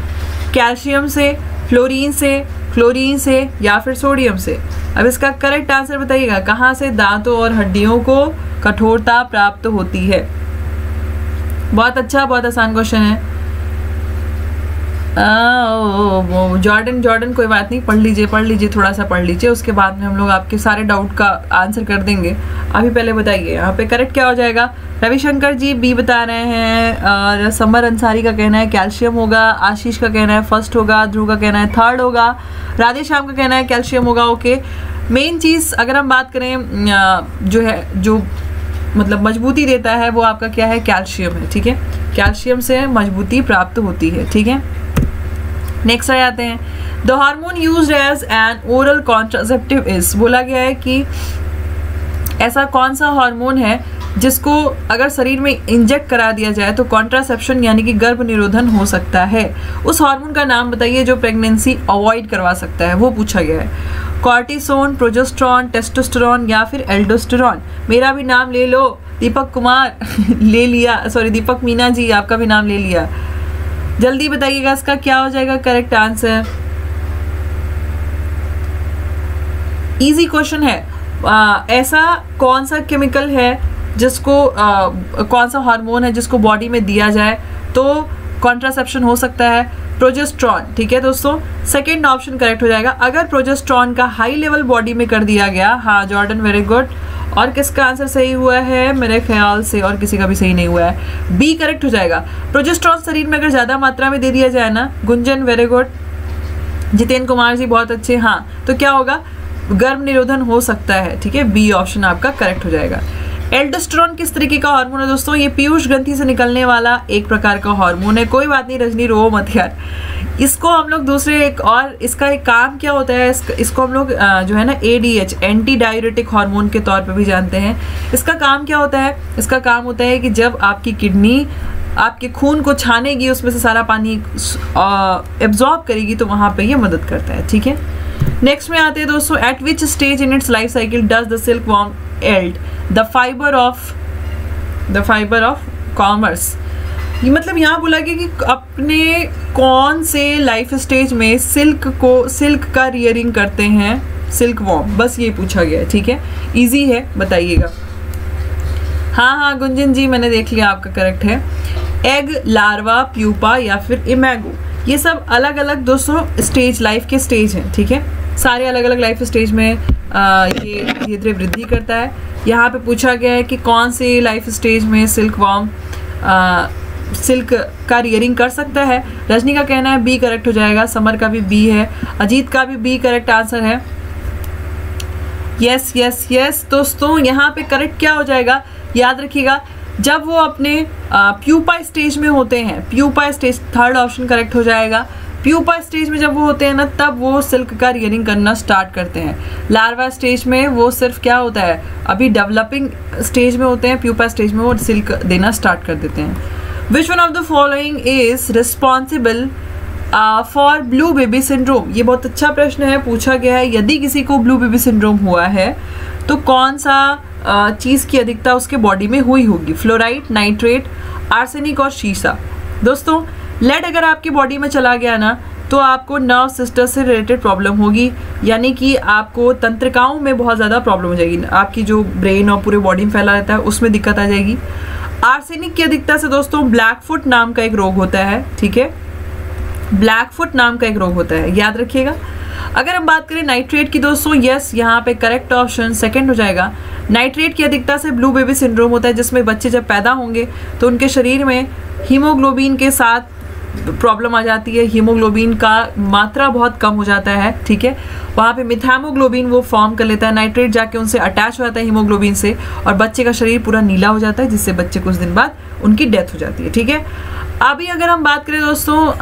कैल्शियम से, फ्लोरीन से क्लोरीन से या फिर सोडियम से? अब इसका करेक्ट आंसर बताइएगा। कहाँ से दांतों और हड्डियों को कठोरता प्राप्त होती है? बहुत अच्छा बहुत आसान क्वेश्चन है। जॉर्डन जॉर्डन कोई बात नहीं, पढ़ लीजिए पढ़ लीजिए थोड़ा सा पढ़ लीजिए, उसके बाद में हम लोग आपके सारे डाउट का आंसर कर देंगे। अभी पहले बताइए, यहाँ पे करेक्ट क्या हो जाएगा? रविशंकर जी बी बता रहे हैं, और समर अंसारी का कहना है कैल्शियम होगा, आशीष का कहना है फ़र्स्ट होगा, ध्रुव का कहना है थर्ड होगा राधे श्याम का कहना है कैल्शियम होगा ओके मेन चीज़, अगर हम बात करें जो है, जो मतलब मजबूती देता है वो आपका क्या है? कैल्शियम है, ठीक है? कैल्शियम से मजबूती प्राप्त होती है, ठीक है? नेक्स्ट आ जाते हैं। The hormone use as an oral contraceptive is बोला गया है कि ऐसा कौन सा हार्मोन है जिसको अगर शरीर में इंजेक्ट करा दिया जाए तो कॉन्ट्रासेप्शन यानी कि गर्भ निरोधन हो सकता है। उस हार्मोन का नाम बताइए जो प्रेगनेंसी अवॉइड करवा सकता है, वो पूछा गया है। कॉर्टिसोन प्रोजेस्ट्रॉन टेस्टोस्टेरॉन या फिर एल्डोस्टेरॉन। मेरा भी नाम ले लो दीपक कुमार। ले लिया सॉरी दीपक मीना जी आपका भी नाम ले लिया। जल्दी बताइएगा इसका क्या हो जाएगा करेक्ट आंसर इजी क्वेश्चन है। आ, ऐसा कौन सा केमिकल है जिसको आ, कौन सा हार्मोन है जिसको बॉडी में दिया जाए? तो कॉन्ट्रासेप्शन हो सकता है। प्रोजेस्ट्रॉन ठीक है दोस्तों? सेकेंड ऑप्शन करेक्ट हो जाएगा। अगर प्रोजेस्ट्रॉन का हाई लेवल बॉडी में कर दिया गया हाँ जॉर्डन वेरी गुड और किसका आंसर सही हुआ है? मेरे ख्याल से और किसी का भी सही नहीं हुआ है। बी करेक्ट हो जाएगा। प्रोजेस्ट्रॉन शरीर में अगर ज़्यादा मात्रा में दे दिया जाए ना, गुंजन वेरी गुड जितेंद्र कुमार जी बहुत अच्छे हाँ तो क्या होगा? गर्भ निरोधन हो सकता है, ठीक है? बी ऑप्शन आपका करेक्ट हो जाएगा। एल्डोस्टेरोन किस तरीके का हार्मोन है दोस्तों? ये पीयूष ग्रंथि से निकलने वाला एक प्रकार का हार्मोन है। कोई बात नहीं रजनी रो मत यार। इसको हम लोग दूसरे एक और इसका एक काम क्या होता है? इस, इसको हम लोग जो है ना एडीएच एंटी डायरेटिक हार्मोन के तौर पर भी जानते हैं। इसका काम क्या होता है? इसका काम होता है कि जब आपकी किडनी आपके खून को छानेगी उसमें से सारा पानी एब्जॉर्ब करेगी तो वहाँ पे ये मदद करता है ठीक है? नेक्स्ट में आते हैं दोस्तों at which stage in its life cycle does the silk worm yield the fibre of the fibre of commerce ये मतलब यहाँ बोला गया कि अपने कौन से लाइफ स्टेज में सिल्क को सिल्क का रियरिंग करते हैं सिल्क वॉर्म बस ये पूछा गया है, ठीक है? इजी है, बताइएगा। हाँ हाँ गुंजन जी, मैंने देख लिया आपका करेक्ट है। एग लार्वा प्यूपा या फिर इमेगो ये सब अलग अलग दोस्तों स्टेज लाइफ के स्टेज हैं ठीक है? सारे अलग अलग लाइफ स्टेज में आ, ये धीरे धीरे वृद्धि करता है। यहाँ पे पूछा गया है कि कौन से लाइफ स्टेज में सिल्क वॉर्म सिल्क का रियरिंग कर सकता है। रजनी का कहना है बी करेक्ट हो जाएगा। समर का भी बी है। अजीत का भी बी करेक्ट आंसर है। यस यस यस दोस्तों यहाँ पे करेक्ट क्या हो जाएगा? याद रखिएगा जब वो अपने प्यूपा स्टेज में होते हैं pupa stage third option correct हो जाएगा। प्यूपा स्टेज में जब वो होते हैं ना, तब वो सिल्क का रियरिंग करना स्टार्ट करते हैं। लार्वा स्टेज में वो सिर्फ़ क्या होता है, अभी डेवलपिंग स्टेज में होते हैं प्यूपा स्टेज में वो सिल्क देना स्टार्ट कर देते हैं। Which one of the following is responsible for blue baby syndrome ये बहुत अच्छा प्रश्न है, पूछा गया है, यदि किसी को ब्लू बेबी सिंड्रोम हुआ है तो कौन सा चीज़ की अधिकता उसके बॉडी में हुई होगी? फ्लोराइड नाइट्रेट आर्सेनिक और शीशा। दोस्तों लेड अगर आपकी बॉडी में चला गया ना तो आपको नर्व सिस्टम से रिलेटेड प्रॉब्लम होगी। यानी कि आपको तंत्रिकाओं में बहुत ज़्यादा प्रॉब्लम हो जाएगी। आपकी जो ब्रेन और पूरे बॉडी में फैला रहता है, उसमें दिक्कत आ जाएगी। आर्सेनिक की अधिकता से दोस्तों ब्लैक फुट नाम का एक रोग होता है, ठीक है? ब्लैक फुट नाम का एक रोग होता है, याद रखिएगा। अगर हम बात करें नाइट्रेट की दोस्तों यस यहाँ पे करेक्ट ऑप्शन सेकंड हो जाएगा। नाइट्रेट की अधिकता से ब्लू बेबी सिंड्रोम होता है, जिसमें बच्चे जब पैदा होंगे तो उनके शरीर में हीमोग्लोबिन के साथ प्रॉब्लम आ जाती है, हीमोग्लोबिन का मात्रा बहुत कम हो जाता है, ठीक है? वहाँ पे मिथामोग्लोबिन वो फॉर्म कर लेता है नाइट्रेट जाके उनसे अटैच हो जाता है हीमोग्लोबिन से, और बच्चे का शरीर पूरा नीला हो जाता है, जिससे बच्चे कुछ दिन बाद उनकी डेथ हो जाती है, ठीक है? अभी अगर हम बात करें दोस्तों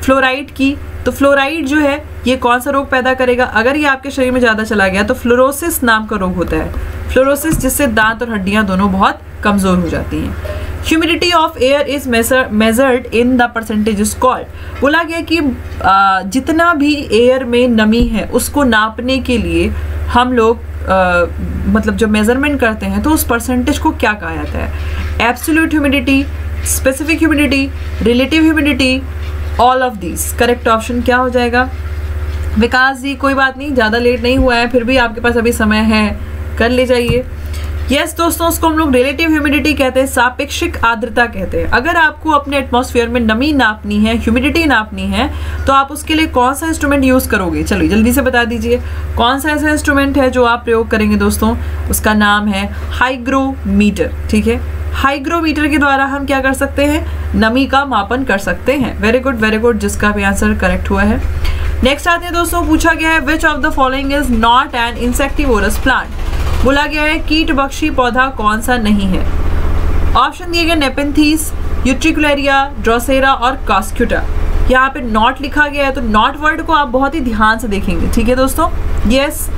फ्लोराइड की तो फ्लोराइड जो है, ये कौन सा रोग पैदा करेगा? अगर ये आपके शरीर में ज़्यादा चला गया तो फ्लोरोसिस नाम का रोग होता है। फ्लोरोसिस जिससे दांत और हड्डियाँ दोनों बहुत कमज़ोर हो जाती हैं। Humidity of air is measured in the percentage is called बोला गया कि जितना भी एयर में नमी है, उसको नापने के लिए हम लोग मतलब जब मेज़रमेंट करते हैं तो उस परसेंटेज को क्या कहा जाता है? Absolute humidity specific humidity relative humidity all of this correct option क्या हो जाएगा? विकास जी, कोई बात नहीं, ज़्यादा लेट नहीं हुआ है, फिर भी आपके पास अभी समय है, कर ले जाइए यस yes, दोस्तों उसको हम लोग रिलेटिव ह्यूमिडिटी कहते हैं सापेक्षिक आर्द्रता कहते हैं। अगर आपको अपने एटमॉस्फेयर में नमी नापनी है ह्यूमिडिटी नापनी है तो आप उसके लिए कौन सा इंस्ट्रूमेंट यूज़ करोगे? चलिए जल्दी से बता दीजिए कौन सा ऐसा इंस्ट्रूमेंट है जो आप प्रयोग करेंगे दोस्तों? उसका नाम है हाइग्रोमीटर ठीक है? हाइग्रोमीटर के द्वारा हम क्या कर सकते हैं? नमी का मापन कर सकते हैं। वेरी गुड वेरी गुड जिसका भी आंसर करेक्ट हुआ है। नेक्स्ट आते हैं दोस्तों, पूछा गया है which of the following is not an insectivorous plant बोला गया है, कीट बख्शी पौधा कौन सा नहीं है? ऑप्शन दिए गए नेपेंथीस यूट्रिकुलेरिया ड्रोसेरा और कास्क्यूटा यहाँ पे नॉट लिखा गया है तो नॉट वर्ड को आप बहुत ही ध्यान से देखेंगे। ठीक है दोस्तों? यस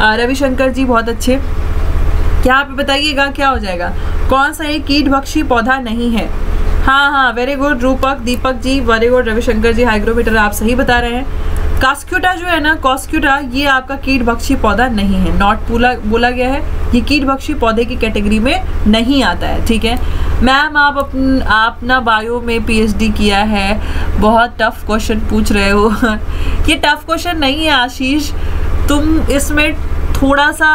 रविशंकर जी बहुत अच्छे। यहाँ पे बताइएगा, क्या हो जाएगा? कौन सा एक कीट बख्शी पौधा नहीं है? हाँ हाँ very good Rupak, Deepak ji very good Ravishankar ji hygrometer आप सही बता रहे हैं। कास्क्यूटा जो है ना, कॉस्क्यूटा, ये आपका कीट भक्षी पौधा नहीं है। नॉट बोला बोला गया है, ये कीट भक्षी पौधे की कैटेगरी में नहीं आता है, ठीक है? मैम आप अपन आप ना बायो में पीएचडी किया है, बहुत टफ क्वेश्चन पूछ रहे हो। ये टफ क्वेश्चन नहीं है, आशीष। तुम इसमें थोड़ा सा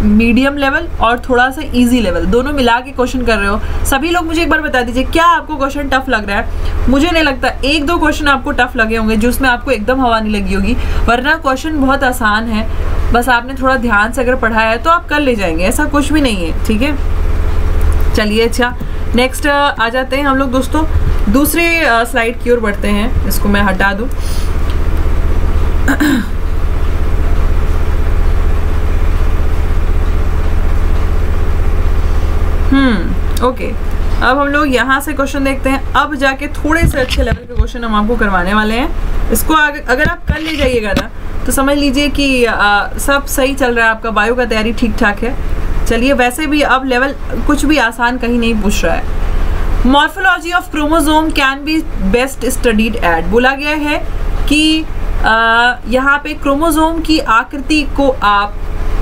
मीडियम लेवल और थोड़ा सा इजी लेवल दोनों मिला के क्वेश्चन कर रहे हो। सभी लोग मुझे एक बार बता दीजिए, क्या आपको क्वेश्चन टफ लग रहा है? मुझे नहीं लगता। एक दो क्वेश्चन आपको टफ लगे होंगे, जिसमें आपको एकदम हवा नहीं लगी होगी, वरना क्वेश्चन बहुत आसान है। बस आपने थोड़ा ध्यान से अगर पढ़ाया है तो आप कर ले जाएँगे। ऐसा कुछ भी नहीं है, ठीक है? चलिए अच्छा। नेक्स्ट आ जाते हैं हम लोग दोस्तों। दूसरे स्लाइड की ओर बढ़ते हैं। इसको मैं हटा दूँ। ओके अब हम लोग यहाँ से क्वेश्चन देखते हैं। अब जाके थोड़े से अच्छे लेवल के क्वेश्चन हम आपको करवाने वाले हैं। इसको अगर आप कर ले जाइएगा ना तो समझ लीजिए कि आ, सब सही चल रहा है। आपका बायो का तैयारी ठीक ठाक है। चलिए वैसे भी अब लेवल कुछ भी आसान कहीं नहीं पूछ रहा है। Morphology of chromosome can be best studied at बोला गया है कि यहाँ पे क्रोमोजोम की आकृति को आप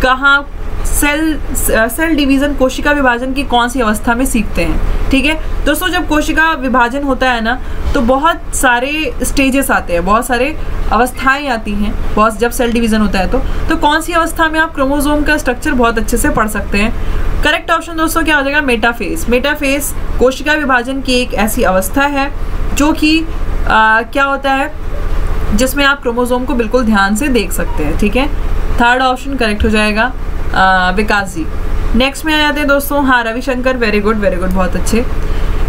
कहाँ सेल सेल डिवीज़न कोशिका विभाजन की कौन सी अवस्था में सीखते हैं? ठीक है? दोस्तों, जब कोशिका विभाजन होता है ना तो बहुत सारे स्टेजेस आते हैं, बहुत सारे अवस्थाएँ आती हैं, बहुत जब सेल डिवीज़न होता है तो। तो कौन सी अवस्था में आप क्रोमोजोम का स्ट्रक्चर बहुत अच्छे से पढ़ सकते हैं? करेक्ट ऑप्शन दोस्तों, क्या हो जाएगा? मेटाफेस मेटाफेस कोशिका विभाजन की एक ऐसी अवस्था है, जो कि क्या होता है, जिसमें आप क्रोमोजोम को बिल्कुल ध्यान से देख सकते हैं, ठीक है? थर्ड ऑप्शन करेक्ट हो जाएगा विकास जी नेक्स्ट में आ जाते हैं दोस्तों हाँ Ravishankar very good very good बहुत अच्छे.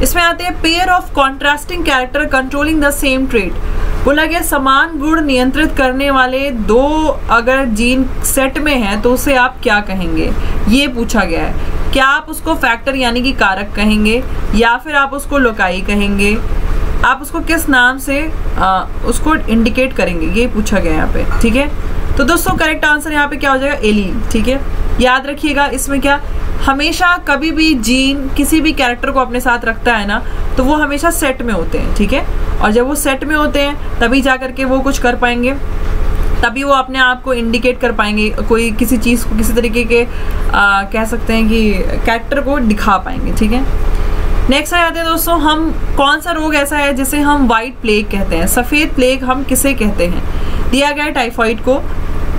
इसमें आते हैं pair of contrasting character controlling the same trait बोला गया समान गुण नियंत्रित करने वाले दो अगर जीन सेट में हैं तो उसे आप क्या कहेंगे? ये पूछा गया है। क्या आप उसको फैक्टर यानी कि कारक कहेंगे या फिर आप उसको लोकाई कहेंगे? आप उसको किस नाम से आ, उसको इंडिकेट करेंगे? ये पूछा गया यहाँ पे ठीक है? तो दोस्तों करेक्ट आंसर यहाँ पे क्या हो जाएगा? एली ठीक है? याद रखिएगा इसमें क्या? हमेशा कभी भी जीन किसी भी कैरेक्टर को अपने साथ रखता है ना तो वो हमेशा सेट में होते हैं ठीक है? और जब वो सेट में होते हैं तभी जा करके वो कुछ कर पाएँगे। तभी वो अपने आप को इंडिकेट कर पाएँगे कोई किसी चीज़ को किसी तरीके के आ, कह सकते हैं कि कैरेक्टर को दिखा पाएँगे ठीक है? नेक्स्ट आ जाते हैं दोस्तों हम कौन सा रोग ऐसा है जिसे हम वाइट प्लेग कहते हैं? सफ़ेद प्लेग हम किसे कहते हैं? दिया गया टाइफाइड को।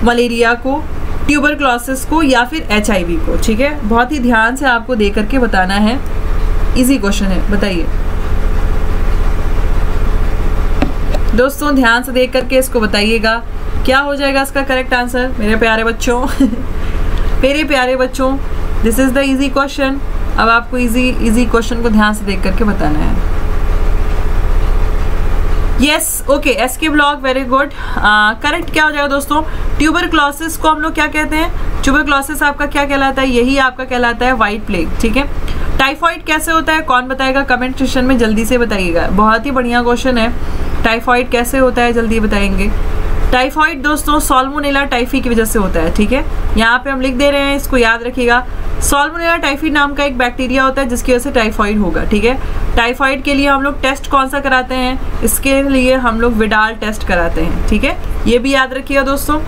मलेरिया को ट्यूबर क्लॉसिस को या फिर एचआईवी को, ठीक है? बहुत ही ध्यान से आपको दे करके बताना है। इजी क्वेश्चन है, बताइए। दोस्तों, ध्यान से देख करके इसको बताइएगा। क्या हो जाएगा इसका करेक्ट आंसर मेरे प्यारे बच्चों। मेरे प्यारे बच्चों this is the easy question अब आपको इजी इजी क्वेश्चन को ध्यान से देख करके बताना है। Yes okay S K blog very good correct क्या हो जाएगा दोस्तों? ट्यूबर क्लॉसिस को हम लोग क्या कहते हैं? ट्यूबर क्लॉसिस आपका क्या कहलाता है? यही आपका कहलाता है वाइट प्लेग ठीक है? टाइफॉइड कैसे होता है? कौन बताएगा? कमेंट सेशन में जल्दी से बताइएगा। बहुत ही बढ़िया क्वेश्चन है। टाइफॉइड कैसे होता है? जल्दी बताएँगे। टाइफॉइड दोस्तों सॉल्मोनेला टाइफी की वजह से होता है, ठीक है? यहाँ पे हम लिख दे रहे हैं, इसको याद रखिएगा। सॉल्मोनेला टाइफी नाम का एक बैक्टीरिया होता है, जिसकी वजह से टाइफॉइड होगा, ठीक है? टाइफॉइड के लिए हम लोग टेस्ट कौन सा कराते हैं? इसके लिए हम लोग विडाल टेस्ट कराते हैं, ठीक है? ये भी याद रखिएगा, दोस्तों।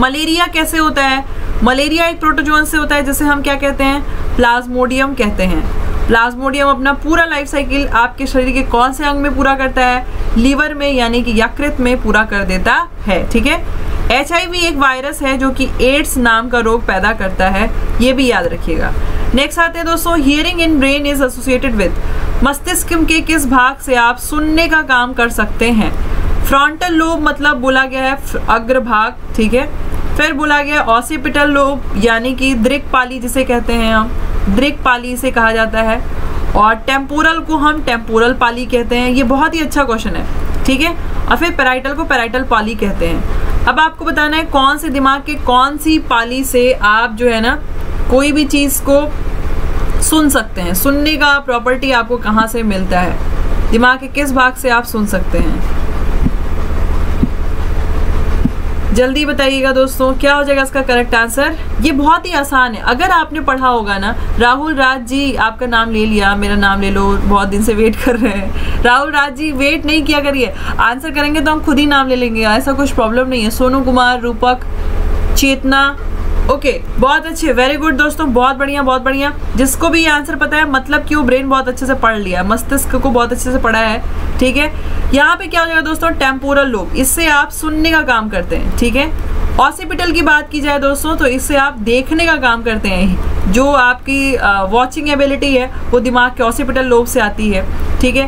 मलेरिया कैसे होता है? मलेरिया एक प्रोटोजोन से होता है, जिसे हम क्या कहते हैं? प्लाज्मोडियम कहते हैं। प्लाज्मोडियम अपना पूरा लाइफ साइकिल आपके शरीर के कौन से अंग में पूरा करता है? लीवर में, यानी कि यकृत में पूरा कर देता है, ठीक है? एचआईवी एक वायरस है जो कि एड्स नाम का रोग पैदा करता है, ये भी याद रखिएगा। नेक्स्ट आते हैं दोस्तों hearing in brain is associated with मस्तिष्क के किस भाग से आप सुनने का काम कर सकते हैं? फ्रंटल लोब मतलब बोला गया है अग्र भाग, ठीक है? फिर बोला गया ऑसिपिटल लोब यानी कि दृक पाली जिसे कहते हैं हम। दृक पाली से कहा जाता है और टेम्पोरल को हम टेम्पोरल पाली कहते हैं। ये बहुत ही अच्छा क्वेश्चन है, ठीक है? और फिर पेराइटल को पेराइटल पाली कहते हैं। अब आपको बताना है कौन से दिमाग के कौन सी पाली से आप जो है ना, कोई भी चीज़ को सुन सकते हैं। सुनने का प्रॉपर्टी आपको कहाँ से मिलता है? दिमाग के किस भाग से आप सुन सकते हैं? जल्दी बताइएगा दोस्तों, क्या हो जाएगा इसका करेक्ट आंसर ये बहुत ही आसान है। अगर आपने पढ़ा होगा ना, राहुल राज जी आपका नाम ले लिया, मेरा नाम ले लो, बहुत दिन से वेट कर रहे हैं। राहुल राज जी वेट नहीं किया करिए आंसर करेंगे तो हम खुद ही नाम ले लेंगे। ऐसा कुछ प्रॉब्लम नहीं है। सोनू कुमार, रूपक, चेतना ओके बहुत अच्छे वेरी गुड दोस्तों, बहुत बढ़िया बहुत बढ़िया। जिसको भी ये आंसर पता है मतलब कि वो ब्रेन बहुत अच्छे से पढ़ लिया मस्तिष्क को बहुत अच्छे से पढ़ा है, ठीक है? यहाँ पे क्या हो जाएगा दोस्तों टेम्पोरल लोब इससे आप सुनने का काम करते हैं, ठीक है? ऑसिपिटल की बात की जाए दोस्तों तो इससे आप देखने का काम करते हैं, जो आपकी वॉचिंग एबिलिटी है, वो दिमाग के ऑसिपिटल लोब से आती है, ठीक है?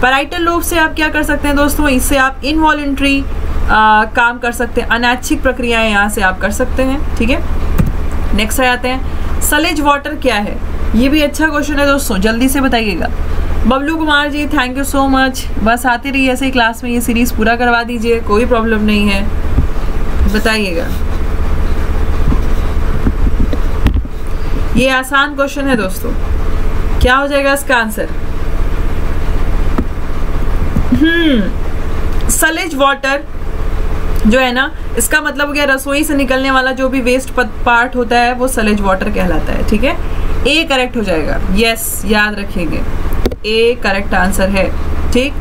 पैराइटल लोब से आप क्या कर सकते हैं दोस्तों, इससे आप इनवॉलेंट्री काम कर सकते हैं। अनैच्छिक प्रक्रियाएँ यहाँ से आप कर सकते हैं, ठीक है? नेक्स्ट आ जाते हैं। सलेज वाटर क्या है? ये भी अच्छा क्वेश्चन है दोस्तों, जल्दी से बताइएगा। Bablu Kumar ji thank you so much बस आते रहिए ऐसे ही क्लास में, ये सीरीज़ पूरा करवा दीजिए, कोई प्रॉब्लम नहीं है। बताइएगा। ये आसान क्वेश्चन है दोस्तों। क्या हो जाएगा इसका आंसर हम्म सलेज वाटर जो है ना, इसका मतलब हो गया रसोई से निकलने वाला जो भी वेस्ट पार्ट होता है, वो सलेज वाटर कहलाता है, ठीक है? ए करेक्ट हो जाएगा। यस याद रखेंगे ए करेक्ट आंसर है, ठीक?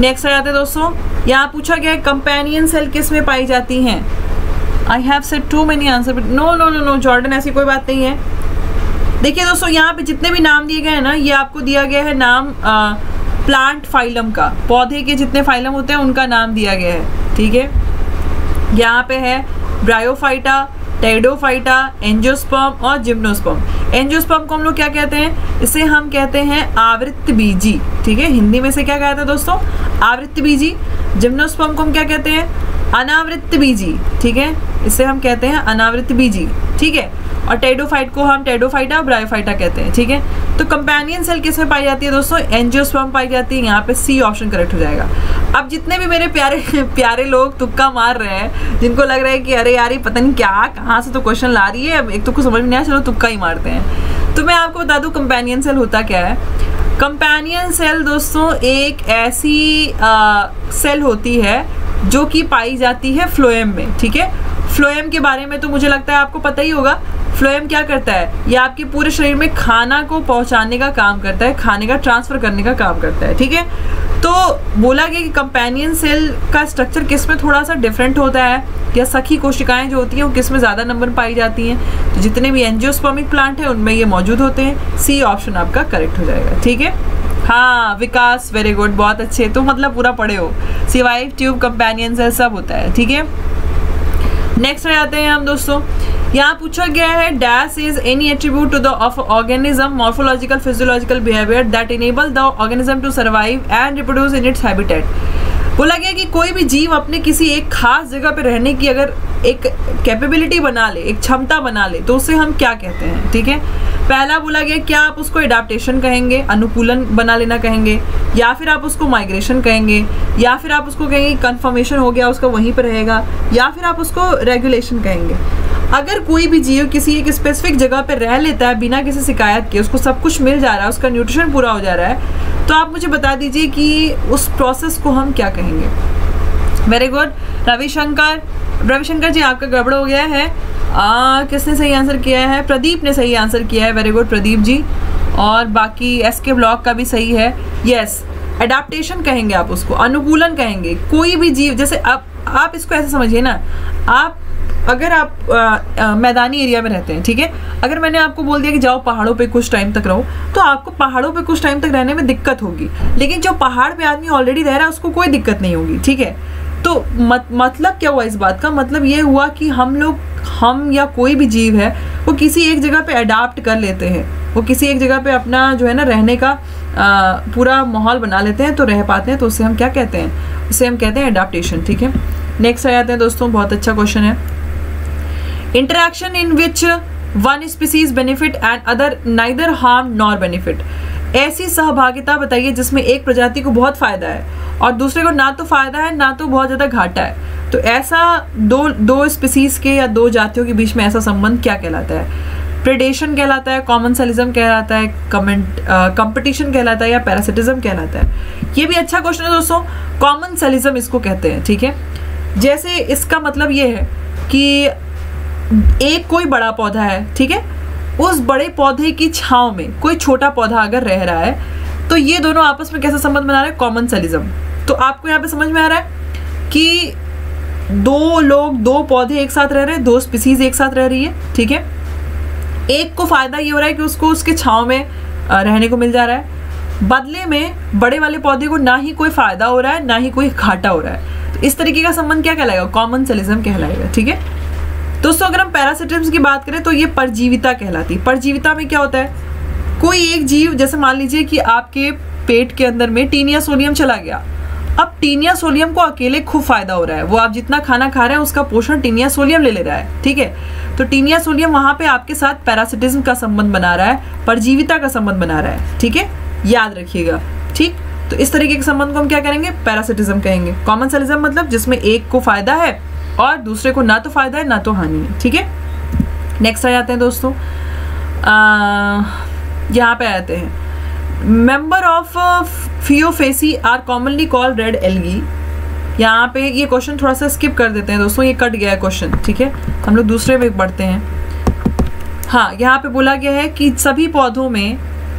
नेक्स्ट आ जाते हैं दोस्तों। यहाँ पूछा गया है कंपेनियन सेल किसमें पाई जाती हैं? I have set too many answer no no no no Jordan ऐसी कोई बात नहीं है। देखिए दोस्तों, यहाँ पे जितने भी नाम दिए गए हैं ना, ये आपको दिया गया है नाम प्लांट फाइलम का। पौधे के जितने फाइलम होते हैं, उनका नाम दिया गया है, ठीक है? यहाँ पे है ब्रायोफाइटा, टेडोफाइटा, एंजियोस्पर्म और जिम्नोस्पर्म। एंजियोस्पर्म को हम लोग क्या कहते हैं? इसे हम कहते हैं आवृत्त बीजी, ठीक है? हिंदी में से क्या कहते हैं दोस्तों? आवृत्त बीजी। जिम्नोस्पर्म को हम क्या कहते हैं? अनावृत्त बीजी, ठीक है? इसे हम कहते हैं अनावृत्त बीजी, ठीक है? और टेडोफाइट को हम टेडोफाइटा और ब्रायोफाइटा कहते हैं, ठीक है? तो कंपेनियन सेल किसमें पाई जाती है दोस्तों? एंजियोस्पर्म पाई जाती है, यहाँ पे सी ऑप्शन करेक्ट हो जाएगा। अब जितने भी मेरे प्यारे प्यारे लोग तुक्का मार रहे हैं, जिनको लग रहा है कि अरे यार पता नहीं क्या, कहाँ से तो क्वेश्चन ला रही है, अब एक तो कुछ समझ में नहीं आया, चलो तुक्का ही मारते हैं। तो मैं आपको बता दूँ कंपेनियन सेल होता क्या है? कंपेनियन सेल दोस्तों, एक ऐसी सेल होती है, जो कि पाई जाती है फ्लोएम में, ठीक है? फ्लोएम के बारे में तो मुझे लगता है आपको पता ही होगा, फ्लोएम क्या करता है? ये आपके पूरे शरीर में खाना को पहुँचाने का काम करता है, खाने का ट्रांसफ़र करने का काम करता है, ठीक है? तो बोला गया कि कंपेनियन सेल का स्ट्रक्चर किसमें थोड़ा सा डिफरेंट होता है? या सखी कोशिकाएँ जो होती हैं, वो किसमें ज़्यादा नंबर पाई जाती हैं? तो जितने भी एनजियोस्पर्मिक प्लांट हैं, उनमें ये मौजूद होते हैं। सी ऑप्शन आपका करेक्ट हो जाएगा, ठीक है? हाँ विकास वेरी गुड बहुत अच्छे। तो मतलब पूरा पढ़े हो। सिवाइव ट्यूब कंपेनियन सेल सब होता है, ठीक है? नेक्स्ट में आते हैं हम दोस्तों। यहाँ पूछा गया है this is any attribute to the of organism morphological physiological behaviour that enable the organism to survive and reproduce in its habitat बोला गया कि कोई भी जीव अपने किसी एक खास जगह पे रहने की अगर एक कैपेबिलिटी बना ले, एक क्षमता बना ले तो उसे हम क्या कहते हैं, ठीक है? पहला बोला गया, क्या आप उसको एडाप्टेशन कहेंगे, अनुकूलन बना लेना कहेंगे, या फिर आप उसको माइग्रेशन कहेंगे, या फिर आप उसको कहेंगे कन्फर्मेशन हो गया, उसका वहीं पर रहेगा, या फिर आप उसको रेगुलेशन कहेंगे। अगर कोई भी जीव किसी एक स्पेसिफिक जगह पर रह लेता है, बिना किसी शिकायत के, उसको सब कुछ मिल जा रहा है, उसका न्यूट्रिशन पूरा हो जा रहा है तो आप मुझे बता दीजिए कि उस प्रोसेस को हम क्या कहेंगे? वेरी गुड रविशंकर रविशंकर जी आपका गड़बड़ हो गया है। आ, किसने सही आंसर किया है? प्रदीप ने सही आंसर किया है। Very good Pradeep ji. और बाकी एस के ब्लॉक का भी सही है। यस एडाप्टेशन कहेंगे आप उसको। अनुकूलन कहेंगे। कोई भी जीव जैसे आप आप इसको ऐसे समझिए ना। आप अगर आप आ, आ, मैदानी एरिया में रहते हैं ठीक है? अगर मैंने आपको बोल दिया कि जाओ पहाड़ों पे कुछ टाइम तक रहो तो आपको पहाड़ों पे कुछ टाइम तक रहने में दिक्कत होगी। लेकिन जो पहाड़ पे आदमी ऑलरेडी रह रहा है उसको कोई दिक्कत नहीं होगी ठीक है? तो मत, मतलब क्या हुआ इस बात का? मतलब ये हुआ कि हम लोग हम या कोई भी जीव है वो किसी एक जगह पे अडाप्ट कर लेते हैं। वो किसी एक जगह पे अपना जो है ना रहने का आ, पूरा माहौल बना लेते हैं तो रह पाते हैं तो उससे हम क्या कहते हैं? उसे हम कहते हैं अडाप्टेशन ठीक है? नेक्स्ट आ जाते हैं दोस्तों बहुत अच्छा क्वेश्चन है। Interaction in which one species benefit and other neither harm nor benefit ऐसी सहभागिता बताइए जिसमें एक प्रजाति को बहुत फ़ायदा है और दूसरे को ना तो फ़ायदा है, ना तो बहुत ज़्यादा घाटा है। तो ऐसा दो दो स्पीसीज के या दो जातियों के बीच में ऐसा संबंध क्या कहलाता है? प्रेडेशन कहलाता है कॉमन सेलिज्म कहलाता है कमेंट कंपटीशन कहलाता है या पैरासिटिज्म कहलाता है। ये भी अच्छा क्वेश्चन है दोस्तों। कॉमन सेलिज्म इसको कहते हैं, ठीक है? जैसे इसका मतलब ये है कि एक कोई बड़ा पौधा है, ठीक है? उस बड़े पौधे की छाव में कोई छोटा पौधा अगर रह रहा है तो ये दोनों आपस में कैसा संबंध बना रहे हैं? कॉमन सेलिज्म तो आपको यहाँ पे समझ में आ रहा है कि दो लोग, दो पौधे एक साथ रह रहे हैं, दो स्पीसीज एक साथ रह रही है, ठीक है? एक को फ़ायदा ये हो रहा है कि उसको उसके छाव में रहने को मिल जा रहा है। बदले में बड़े वाले पौधे को ना ही कोई फ़ायदा हो रहा है, ना ही कोई घाटा हो रहा है। तो इस तरीके का संबंध क्या कहलाएगा? कॉमन सेलिज्म कहलाएगा, ठीक है? दोस्तों, अगर हम पैरासिटम्स की बात करें तो ये परजीविता कहलाती है। परजीविता में क्या होता है? कोई एक जीव, जैसे मान लीजिए कि आपके पेट के अंदर में टीनिया सोडियम चला गया। अब टीनिया सोलियम को अकेले खूब फ़ायदा हो रहा है। वो आप जितना खाना खा रहे हैं, उसका पोषण टीनिया सोलियम ले ले रहा है, ठीक है? तो टीनिया सोलियम वहाँ पे आपके साथ पैरासिटिज्म का संबंध बना रहा है, परजीविता का संबंध बना रहा है, ठीक है? याद रखिएगा, ठीक? तो इस तरीके के संबंध को हम क्या करेंगे? पैरासिटिज्म कहेंगे। कॉमन सेलिज्म मतलब जिसमें एक को फ़ायदा है और दूसरे को ना तो फ़ायदा है, ना तो हानि है, ठीक है? नेक्स्ट आ जाते हैं दोस्तों। यहाँ पे आते हैं। Member of phaeophyceae are commonly call red algae यहाँ पे ये क्वेश्चन थोड़ा सा स्किप कर देते हैं दोस्तों, ये कट गया है क्वेश्चन ठीक है? हम लोग दूसरे में बढ़ते हैं। हाँ यहाँ पे बोला गया है कि सभी पौधों में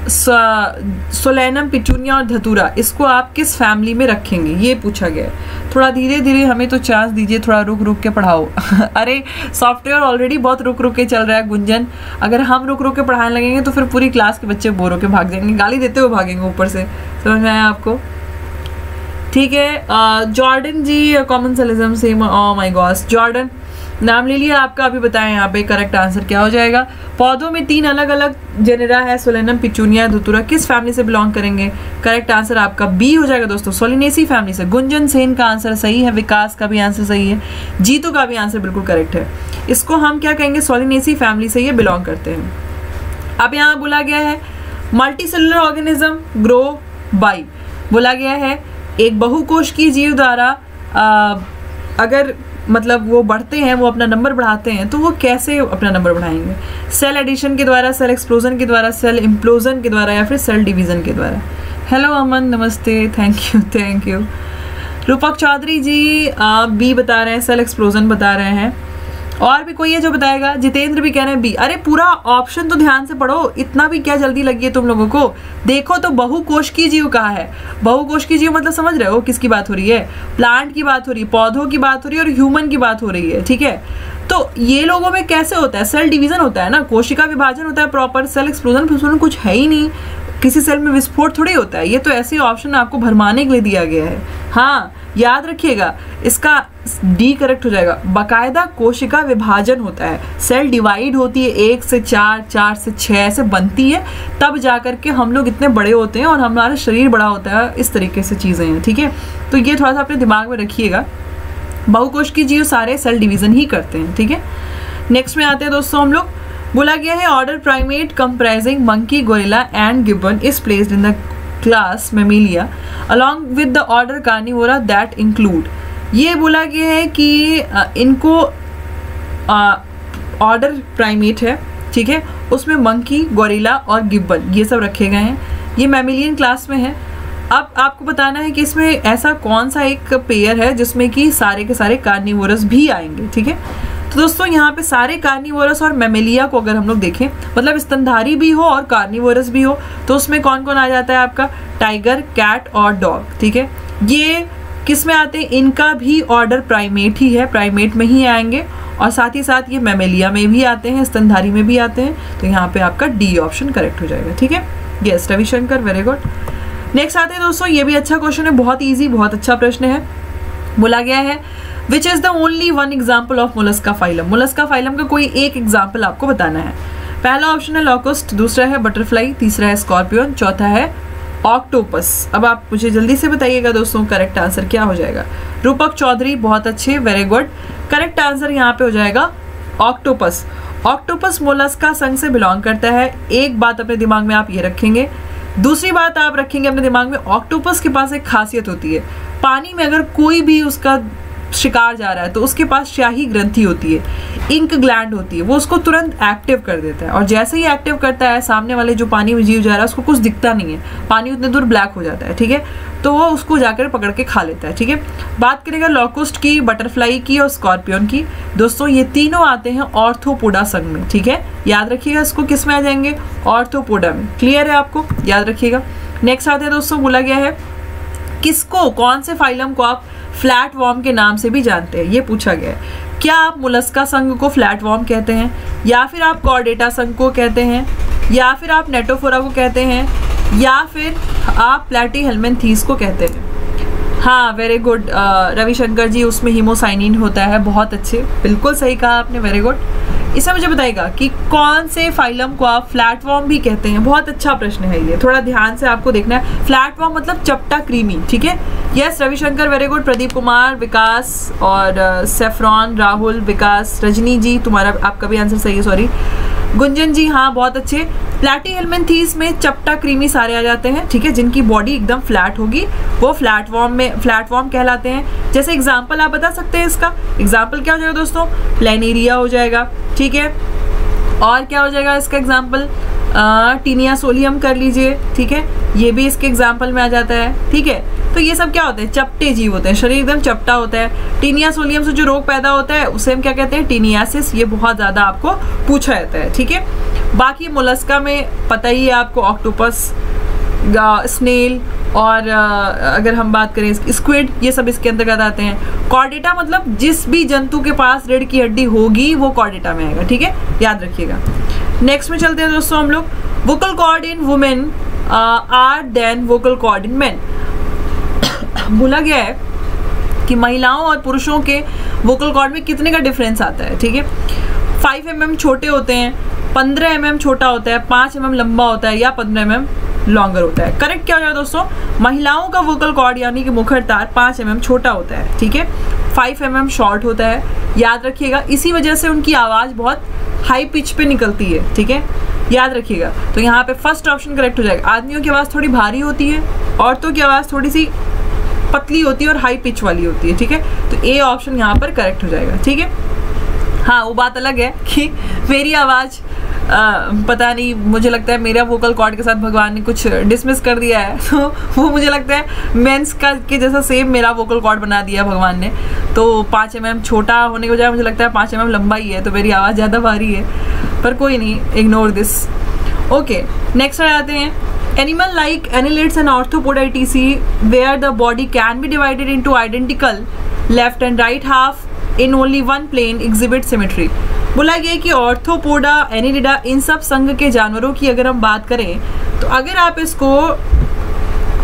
सोलेनम, पिटूनिया और धतूरा, इसको आप किस फैमिली में रखेंगे? ये पूछा गया है। थोड़ा धीरे धीरे हमें तो चांस दीजिए, थोड़ा रुक रुक के पढ़ाओ। अरे सॉफ्टवेयर ऑलरेडी बहुत रुक रुक के चल रहा है, गुंजन। अगर हम रुक रुक के पढ़ाने लगेंगे तो फिर पूरी क्लास के बच्चे बोर होकर भाग जाएँगे। गाली देते हुए भागेंगे ऊपर से। समझ में आया आपको? ठीक है Jordan ji commensalism same oh my gosh Jordan नाम ले लिया, आपका अभी बताएँ, यहाँ पे करेक्ट आंसर क्या हो जाएगा? पौधों में तीन अलग अलग जेनेरा है सोलेनम पिचूनिया धुतुरा किस फैमिली से बिलोंग करेंगे? करेक्ट आंसर आपका बी हो जाएगा दोस्तों सोलिनेसी फैमिली से। गुंजन सेन का आंसर सही है, विकास का भी आंसर सही है, जीतू का भी आंसर बिल्कुल करेक्ट है। इसको हम क्या कहेंगे? सोलिनेसी फैमिली से ये बिलोंग करते हैं। अब यहाँ बोला गया है multicellular organism grow by बोला गया है, एक बहुकोश की जीव द्वारा अगर मतलब वो बढ़ते हैं, वो अपना नंबर बढ़ाते हैं तो वो कैसे अपना नंबर बढ़ाएँगे? सेल एडिशन के द्वारा सेल एक्सप्लोजन के द्वारा सेल इम्प्लोजन के द्वारा या फिर सेल डिवीज़न के द्वारा? Hello Aman namaste thank you thank you Rupak Chaudhary ji, आप बी बता रहे हैं सेल एक्सप्लोजन बता रहे हैं। और भी कोई है जो बताएगा? जितेंद्र भी कह रहे हैं, बी अरे, पूरा ऑप्शन तो ध्यान से पढ़ो। इतना भी क्या जल्दी लगी है तुम लोगों को? देखो तो बहु कोश की जीव कहा है? बहुकोश की जीव मतलब समझ रहे हो किसकी बात हो रही है? प्लांट की बात हो रही है पौधों की बात हो रही है और ह्यूमन की बात हो रही है, ठीक है? तो ये लोगों में कैसे होता है? सेल डिवीज़न होता है ना? कोशिका विभाजन होता है प्रॉपर सेल एक्सप्लोजन कुछ है ही नहीं। किसी सेल में विस्फोट थोड़ी होता है। ये तो ऐसे ऑप्शन आपको भरमाने के लिए दिया गया है। हाँ याद रखिएगा, इसका डी करेक्ट हो जाएगा। बाकायदा कोशिका विभाजन होता है। सेल डिवाइड होती है, एक से चार चार से छः ऐसे बनती है। तब जा कर के हम लोग इतने बड़े होते हैं और हमारा शरीर बड़ा होता है, इस तरीके से चीज़ें हैं, ठीक है? तो ये थोड़ा सा अपने दिमाग में रखिएगा। बहुकोश की जीव सारे सेल डिवीज़न ही करते हैं, ठीक है? नेक्स्ट में आते हैं दोस्तों हम लोग। बोला गया है order primate comprising monkey gorilla and gibbon is placed in the class mammalia along with the order carnivora that include ये बोला गया है कि इनको ऑर्डर प्राइमेट है, ठीक है? उसमें मंकी गोरिल्ला और गिब्बन ये सब रखे गए हैं। ये मेमिलियन क्लास में है। अब आपको बताना है कि इसमें ऐसा कौन सा एक पेयर है जिसमें कि सारे के सारे कार्निवोरस भी आएँगे, ठीक है? तो दोस्तों, यहाँ पे सारे कार्निवोरस और मेमेलिया को अगर हम लोग देखें मतलब स्तनधारी भी हो और कार्निवोरस भी हो तो उसमें कौन कौन आ जाता है आपका? टाइगर कैट और डॉग ठीक है? ये किसमें आते हैं? इनका भी ऑर्डर प्राइमेट ही है प्राइमेट में ही आएँगे और साथ ही साथ ये मेमेलिया में भी आते हैं, स्तनधारी में भी आते हैं तो यहाँ पे आपका डी ऑप्शन करेक्ट हो जाएगा, ठीक है? Yes Ravishankar very good next आते हैं दोस्तों, ये भी अच्छा क्वेश्चन है, बहुत ईजी बहुत अच्छा प्रश्न है। बोला गया है which is the only one example of mollusca phylum mollusca phylum का कोई एक एग्ज़ाम्पल आपको बताना है। पहला ऑप्शन है लॉकस्ट दूसरा है बटरफ्लाई तीसरा है स्कॉर्पियन चौथा है ऑक्टोपस अब आप मुझे जल्दी से बताइएगा दोस्तों करेक्ट आंसर क्या हो जाएगा? रूपक चौधरी, बहुत अच्छे वेरी गुड करेक्ट आंसर यहाँ पे हो जाएगा ऑक्टोपस ऑक्टोपस मोलस्का संघ से बिलोंग करता है। एक बात अपने दिमाग में आप ये रखेंगे। दूसरी बात आप रखेंगे अपने दिमाग में ऑक्टोपस के पास एक खासियत होती है। पानी में अगर कोई भी उसका शिकार जा रहा है तो उसके पास शाही ग्रंथि होती है, इंक ग्लैंड होती है, वो उसको तुरंत एक्टिव कर देता है। और जैसे ही एक्टिव करता है, सामने वाले जो पानी में जीव जा रहा है, उसको कुछ दिखता नहीं है। पानी उतने दूर ब्लैक हो जाता है, ठीक है? तो वो उसको जाकर पकड़ के खा लेता है, ठीक है? बात करेगा लॉकोस्ट की बटरफ्लाई की और स्कॉर्पियन की। दोस्तों, ये तीनों आते हैं ऑर्थोपोडा संघ में, ठीक है? याद रखिएगा इसको किसमें आ जाएँगे? ऑर्थोपोडा में। क्लियर है आपको? याद रखिएगा। नेक्स्ट आते हैं दोस्तों, बोला गया है, किसको, कौन से फाइलम को आप फ्लैट वॉर्म के नाम से भी जानते हैं, ये पूछा गया है। क्या आप मुलस्का संघ को फ्लैट वॉर्म कहते हैं, या फिर आप कॉर्डेटा संघ को कहते हैं, या फिर आप नेटोफोरा को कहते हैं, या फिर आप प्लेटी हेलमेंथीस को कहते हैं? हाँ वेरी गुड रविशंकर जी, उसमें हीमोसाइनिन होता है, बहुत अच्छे, बिल्कुल सही कहा आपने वेरी गुड इसमें मुझे बताएगा कि कौन से फाइलम को आप फ्लैटफॉर्म भी कहते हैं? बहुत अच्छा प्रश्न है ये। थोड़ा ध्यान से आपको देखना है। फ्लैटफॉर्म मतलब चपटा क्रीमी, ठीक है? Yes Ravishankar very good Pradeep Kumar, Vikas और सेफ्रॉन, राहुल, विकास, रजनी जी, तुम्हारा आपका भी आंसर सही है सॉरी गुंजन जी हाँ बहुत अच्छे। प्लेटी थी इसमें चपटा क्रीमी सारे आ जाते हैं, ठीक है? जिनकी बॉडी एकदम फ्लैट होगी। वो फ्लैट वॉर्म में फ्लैट वॉर्म कहलाते हैं। जैसे एग्ज़ाम्पल आप बता सकते हैं इसका। एग्ज़ाम्पल क्या हो जाएगा दोस्तों? प्लेनेरिया हो जाएगा, ठीक है? और क्या हो जाएगा इसका एग्ज़ाम्पल टीनिया सोलियम कर लीजिए, ठीक है? ये भी इसके एग्ज़ाम्पल में आ जाता है, ठीक है? तो ये सब क्या होते हैं? चपटे जीव होते हैं, शरीर एकदम चपटा होता है। टीनिया सोलियम से जो रोग पैदा होता है, उसे हम क्या कहते हैं? टीनियासिस, ये बहुत ज़्यादा आपको पूछा जाता है, ठीक है? बाकी मोलस्का में पता ही है आपको, ऑक्टोपस स्नेल और अगर हम बात करें स्क्विड ये सब इसके अंतर्गत आते हैं। कॉर्डेटा मतलब जिस भी जंतु के पास रीढ़ की हड्डी होगी, वो कॉर्डेटा में आएगा, ठीक है? याद रखिएगा। नेक्स्ट में चलते हैं दोस्तों हम लोग। Vocal cord in women are than vocal cord in man बोला गया है कि महिलाओं और पुरुषों के वोकल कॉर्ड में कितने का डिफरेंस आता है, ठीक है? फाइव एम छोटे होते हैं, पंद्रह एम छोटा होता है, पाँच एम लंबा होता है या पंद्रह एम लॉन्गर होता है। करेक्ट क्या हो जाएगा दोस्तों? महिलाओं का वोकल कॉर्ड यानी कि मुखर तार पाँच एम mm छोटा होता है, ठीक है? फाइव एम mm शॉर्ट होता है। याद रखिएगा, इसी वजह से उनकी आवाज़ बहुत हाई पिच पे निकलती है, ठीक है? याद रखिएगा। तो यहाँ पे फ़र्स्ट ऑप्शन करेक्ट हो जाएगा। आदमियों की आवाज़ थोड़ी भारी होती है, औरतों की आवाज़ थोड़ी सी पतली होती है और हाई पिच वाली होती है, ठीक है? तो ए ऑप्शन यहाँ पर करेक्ट हो जाएगा, ठीक है? हाँ वो बात अलग है कि मेरी आवाज़ पता नहीं, मुझे लगता है मेरा वोकल कॉर्ड के साथ भगवान ने कुछ डिसमिस कर दिया है तो वो मुझे लगता है मेंस का के जैसा सेम मेरा वोकल कॉर्ड बना दिया भगवान ने तो पाँच एम mm छोटा होने के बजाय मुझे लगता है पाँच एम mm लंबा ही है तो मेरी आवाज़ ज़्यादा भारी है पर कोई नहीं इग्नोर दिस ओके नेक्स्ट आ जाते हैं Animal like annelids and arthropoda etc. where the body can be divided into identical, left and right half, in only one plane, exhibit symmetry. बोला गया कि ऑर्थोपोडा एनिडिडा इन सब संघ के जानवरों की अगर हम बात करें तो अगर आप इसको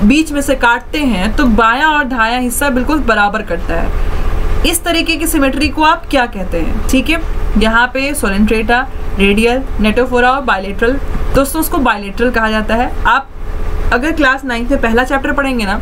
बीच में से काटते हैं तो बायां और धाया हिस्सा बिल्कुल बराबर करता है। इस तरीके की सिमेट्री को आप क्या कहते हैं? ठीक है? यहाँ पे सोलेंट्रेटा रेडियल नेटोफोरा और बायलेट्रल दोस्तों उसको बायलेट्रल कहा जाता है। आप अगर क्लास नाइन्थ में पहला चैप्टर पढ़ेंगे ना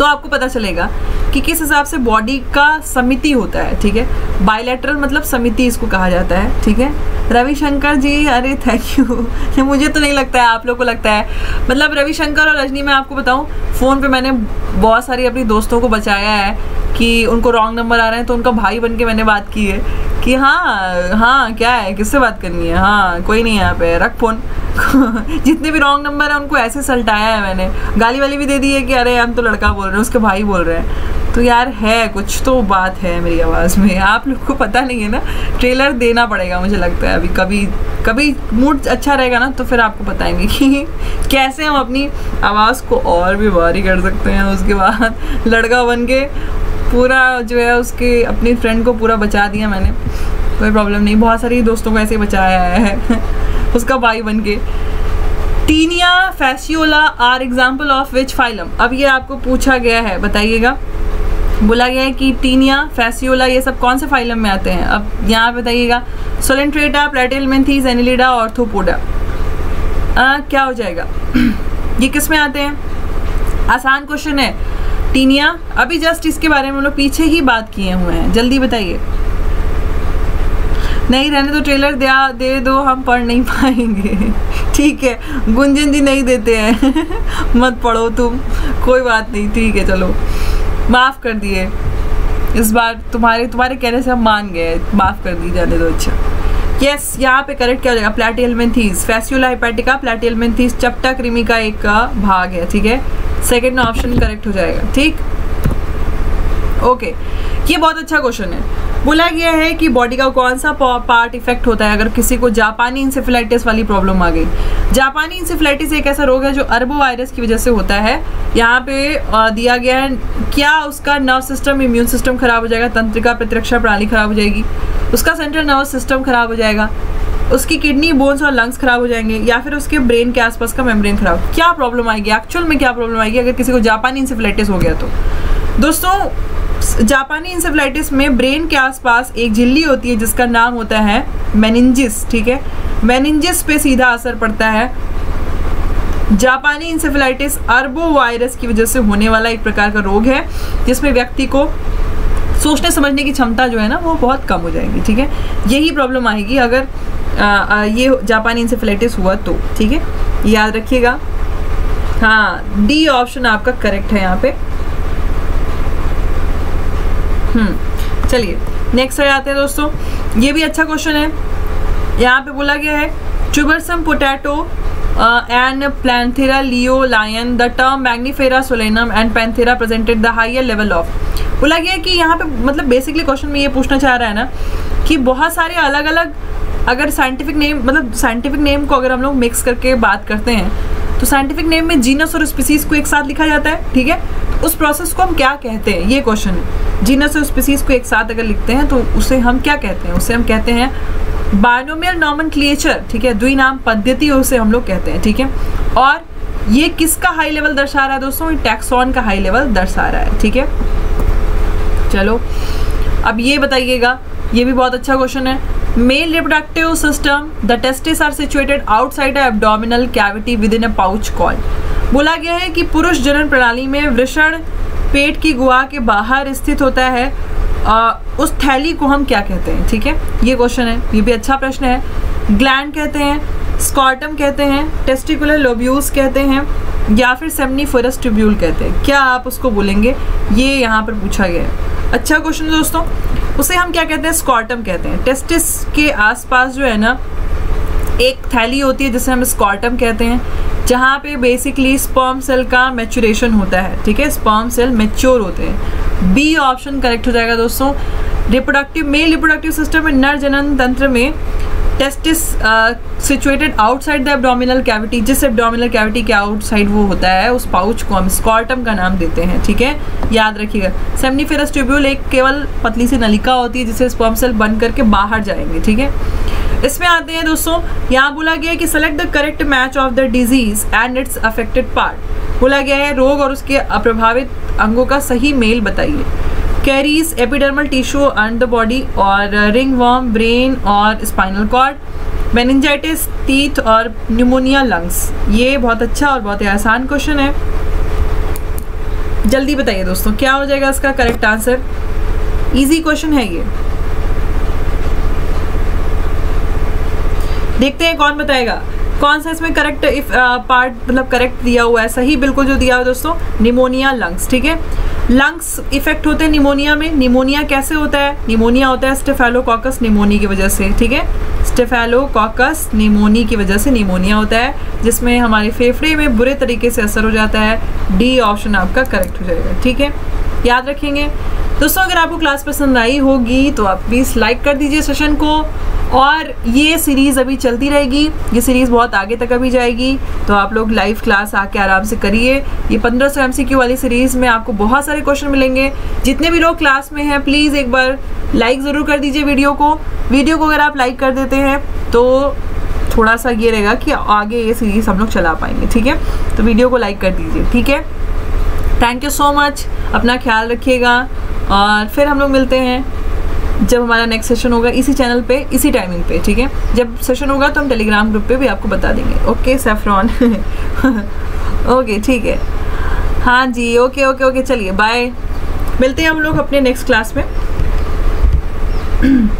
तो आपको पता चलेगा कि किस हिसाब से बॉडी का समिति होता है, ठीक है? बायलैटरल मतलब समिति इसको कहा जाता है, ठीक है? रविशंकर जी, अरे थैंक यू मुझे तो नहीं लगता है, आप लोग को लगता है। मतलब रविशंकर और रजनी, मैं आपको बताऊँ फ़ोन पे मैंने बहुत सारी अपनी दोस्तों को बचाया है कि उनको रॉन्ग नंबर आ रहे हैं तो उनका भाई बन के मैंने बात की है। कि हाँ हाँ क्या है? किससे बात करनी है? हाँ कोई नहीं है यहाँ पे। रख फ़ोन। जितने भी रॉन्ग नंबर है, उनको ऐसे सलटाया है मैंने। गाली वाली भी दे दी है कि, अरे, हम तो लड़का बोल रहे हैं, उसके भाई बोल रहे हैं। तो यार, है कुछ तो बात है मेरी आवाज़ में। आप लोग को पता नहीं है ना? ट्रेलर देना पड़ेगा मुझे लगता है अभी। कभी कभी मूड अच्छा रहेगा ना तो फिर आपको बताएँगे कि कैसे हम अपनी आवाज़ को और भी भारी कर सकते हैं। उसके बाद लड़का बन के पूरा जो है उसके अपनी फ्रेंड को पूरा बचा दिया मैंने। कोई प्रॉब्लम नहीं। बहुत सारी दोस्तों को ऐसे बचाया है। उसका भाई बन के। Taenia fasciola are example of which phylum अब ये आपको पूछा गया है। बताइएगा। बोला गया है कि टीनिया, फैसियोला, ये सब कौन से फाइलम में आते हैं? अब यहाँ बताइएगा। सोलेंट्रेटा प्लेटिलमेंथीज एनिलिडा ऑर्थोपोडा क्या हो जाएगा? ये किसमें आते हैं? आसान क्वेश्चन है। टीनिया, अभी जस्ट इसके बारे में हम लोग पीछे ही बात किए हुए हैं। जल्दी बताइए। नहीं, रहने तो ट्रेलर दिया दे दो, हम पढ़ नहीं पाएँगे। ठीक है, गुंजन जी नहीं देते हैं। मत पढ़ो तुम, कोई बात नहीं, ठीक है, चलो। माफ़ कर दिए। इस बार तुम्हारे तुम्हारे कहने से हम मान गए माफ़ कर दी, जाने दो अच्छा। यस यहाँ पे करेक्ट क्या हो जाएगा? प्लेटियलमेंथीज फैस्यूला हिपैटिका प्लेटियलमेंथीज चपटा कृमि का एक का भाग है, ठीक है? सेकेंड ऑप्शन करेक्ट हो जाएगा, ठीक? Okay okay. ये बहुत अच्छा क्वेश्चन है. बोला गया है कि बॉडी का कौन सा पार्ट इफ़ेक्ट होता है? अगर किसी को जापानी इंसेफेलाइटिस वाली प्रॉब्लम आ गई जापानी इंसेफ्लाइटिस एक ऐसा रोग है जो अरबो वायरस की वजह से होता है। यहाँ पे दिया गया है, क्या उसका नर्व सिस्टम इम्यून सिस्टम खराब हो जाएगा? तंत्रिका प्रतिरक्षा प्रणाली खराब हो जाएगी। उसका सेंट्रल नर्व सिस्टम खराब हो जाएगा। उसकी किडनी बोन्स और लंग्स खराब हो जाएँगे या फिर उसके ब्रेन के आसपास का मेम्ब्रेन खराब। क्या प्रॉब्लम आएगी? एक्चुअल में क्या प्रॉब्लम आएगी अगर किसी को जापानी इंसेफ्लाइटिस हो गया तो? दोस्तों, जापानी इंसेफ्लाइटिस में ब्रेन के आसपास एक झिल्ली होती है जिसका नाम होता है मेनिंजिस ठीक है? मेनिंजिस पे सीधा असर पड़ता है। जापानी इंसेफ्लाइटिस अरबो वायरस की वजह से होने वाला एक प्रकार का रोग है जिसमें व्यक्ति को सोचने समझने की क्षमता जो है ना वो बहुत कम हो जाएगी ठीक है? यही प्रॉब्लम आएगी अगर आ, आ, ये जापानी इंसेफेलाइटिस हुआ तो ठीक है? याद रखिएगा। हाँ डी ऑप्शन आपका करेक्ट है यहाँ पे। हम्म चलिए नेक्स्ट आ जाते हैं दोस्तों। ये भी अच्छा क्वेश्चन है। यहाँ पे बोला गया है tuberosum potato and panthera leo lion the term mangifera solanum and panthera presented the higher level of बोला गया है कि यहाँ पे मतलब बेसिकली क्वेश्चन में ये पूछना चाह रहा है ना, कि बहुत सारे अलग अलग अगर साइंटिफिक नेम मतलब साइंटिफिक नेम को अगर हम लोग मिक्स करके बात करते हैं तो साइंटिफिक नेम में जीनस और स्पीसीज को एक साथ लिखा जाता है, ठीक है? तो उस प्रोसेस को हम क्या कहते हैं? ये क्वेश्चन है। जीनस और स्पीसीज को एक साथ अगर लिखते हैं तो उसे हम क्या कहते हैं? उसे हम कहते हैं बायोनोमियल नॉमन ठीक है, द्विनाम पद्धति उसे हम लोग कहते हैं, ठीक है? और ये किसका हाई लेवल दर्शा रहा है दोस्तों? टैक्सॉन का हाई लेवल दर्शा रहा है, ठीक है? चलो, अब ये बताइएगा, ये भी बहुत अच्छा क्वेश्चन है। Male reproductive system the testis are situated outside abdominal cavity within a pouch call बोला गया है कि पुरुष जनन प्रणाली में वृषण पेट की गुहा के बाहर स्थित होता है आ, उस थैली को हम क्या कहते हैं? ठीक है? ये क्वेश्चन है। ये भी अच्छा प्रश्न है। ग्लैंड कहते हैं स्कॉटम कहते हैं टेस्टिकुलर लोब्यूस कहते हैं या फिर सेमनी फोरस ट्रिब्यूल कहते हैं। क्या आप उसको बोलेंगे? ये यहाँ पर पूछा गया है। अच्छा क्वेश्चन दोस्तों। उसे हम क्या कहते हैं? स्कॉटम कहते हैं। टेस्टिस के आसपास जो है ना एक थैली होती है, जिसे हम स्कॉटम कहते हैं, जहाँ पे बेसिकली स्पर्म सेल का मैचुरेशन होता है, ठीक है? स्पर्म सेल मेच्योर होते हैं। बी ऑप्शन करेक्ट हो जाएगा दोस्तों। रिप्रोडक्टिव मेल रिप्रोडक्टिव सिस्टम में नर जनन तंत्र में testis situated outside the abdominal cavity जिस एब्डोमिनल कैविटी के आउटसाइड वो होता है, उस पाउच को हम स्कॉटम का नाम देते हैं, ठीक है? याद रखिएगा। सेमनीफेरस ट्यूब्यूल एक केवल पतली सी नलिका होती है, जिसे स्पर्म सेल बन करके बाहर जाएँगे, ठीक है? इसमें आते हैं दोस्तों, यहाँ बोला गया है कि select the correct match of the disease and its affected part बोला गया है रोग और उसके अप्रभावित अंगों का सही मेल बताइए। Caries epidermal tissue under the body और रिंग वॉर्म ब्रेन और स्पाइनल कॉर्ड मेनिंजाइटिस टीथ और न्यूमोनिया लंग्स ये बहुत अच्छा और बहुत ही आसान क्वेश्चन है। जल्दी बताइए दोस्तों, क्या हो जाएगा इसका करेक्ट आंसर इजी क्वेश्चन है ये। देखते हैं कौन बताएगा। कौन सा इसमें करेक्ट इफ़ पार्ट मतलब करेक्ट दिया हुआ है? सही बिल्कुल जो दिया हुआ दोस्तों निमोनिया लंग्स ठीक है? लंग्स इफ़ेक्ट होते हैं निमोनिया में। निमोनिया कैसे होता है? निमोनिया होता है स्टेफेलोकॉकस निमोनी की वजह से, ठीक है? स्टेफेलोकॉकस निमोनी की वजह से निमोनिया होता है, जिसमें हमारे फेफड़े में बुरे तरीके से असर हो जाता है। डी ऑप्शन आपका करेक्ट हो जाएगा, ठीक है? याद रखेंगे। दोस्तों, अगर आपको क्लास पसंद आई होगी तो आप प्लीज़ लाइक कर दीजिए सेशन को। और ये सीरीज़ अभी चलती रहेगी। ये सीरीज़ बहुत आगे तक अभी जाएगी। तो आप लोग लाइव क्लास आके आराम से करिए। ये पंद्रह सौ एम वाली सीरीज़ में आपको बहुत सारे क्वेश्चन मिलेंगे। जितने भी लोग क्लास में हैं प्लीज़ एक बार लाइक ज़रूर कर दीजिए वीडियो को। वीडियो को अगर आप लाइक कर देते हैं तो थोड़ा सा ये रहेगा कि आगे ये सीरीज़ हम लोग चला पाएँगे, ठीक है? तो वीडियो को लाइक कर दीजिए, ठीक है? थैंक यू सो मच अपना ख्याल रखिएगा और फिर हम लोग मिलते हैं जब हमारा नेक्स्ट सेशन होगा इसी चैनल पे, इसी टाइमिंग पे, ठीक है? जब सेशन होगा तो हम टेलीग्राम ग्रुप पे भी आपको बता देंगे। ओके सेफ्रॉन ओके ठीक है। हाँ जी ओके ओके ओके चलिए बाय मिलते हैं हम लोग अपने नेक्स्ट क्लास में।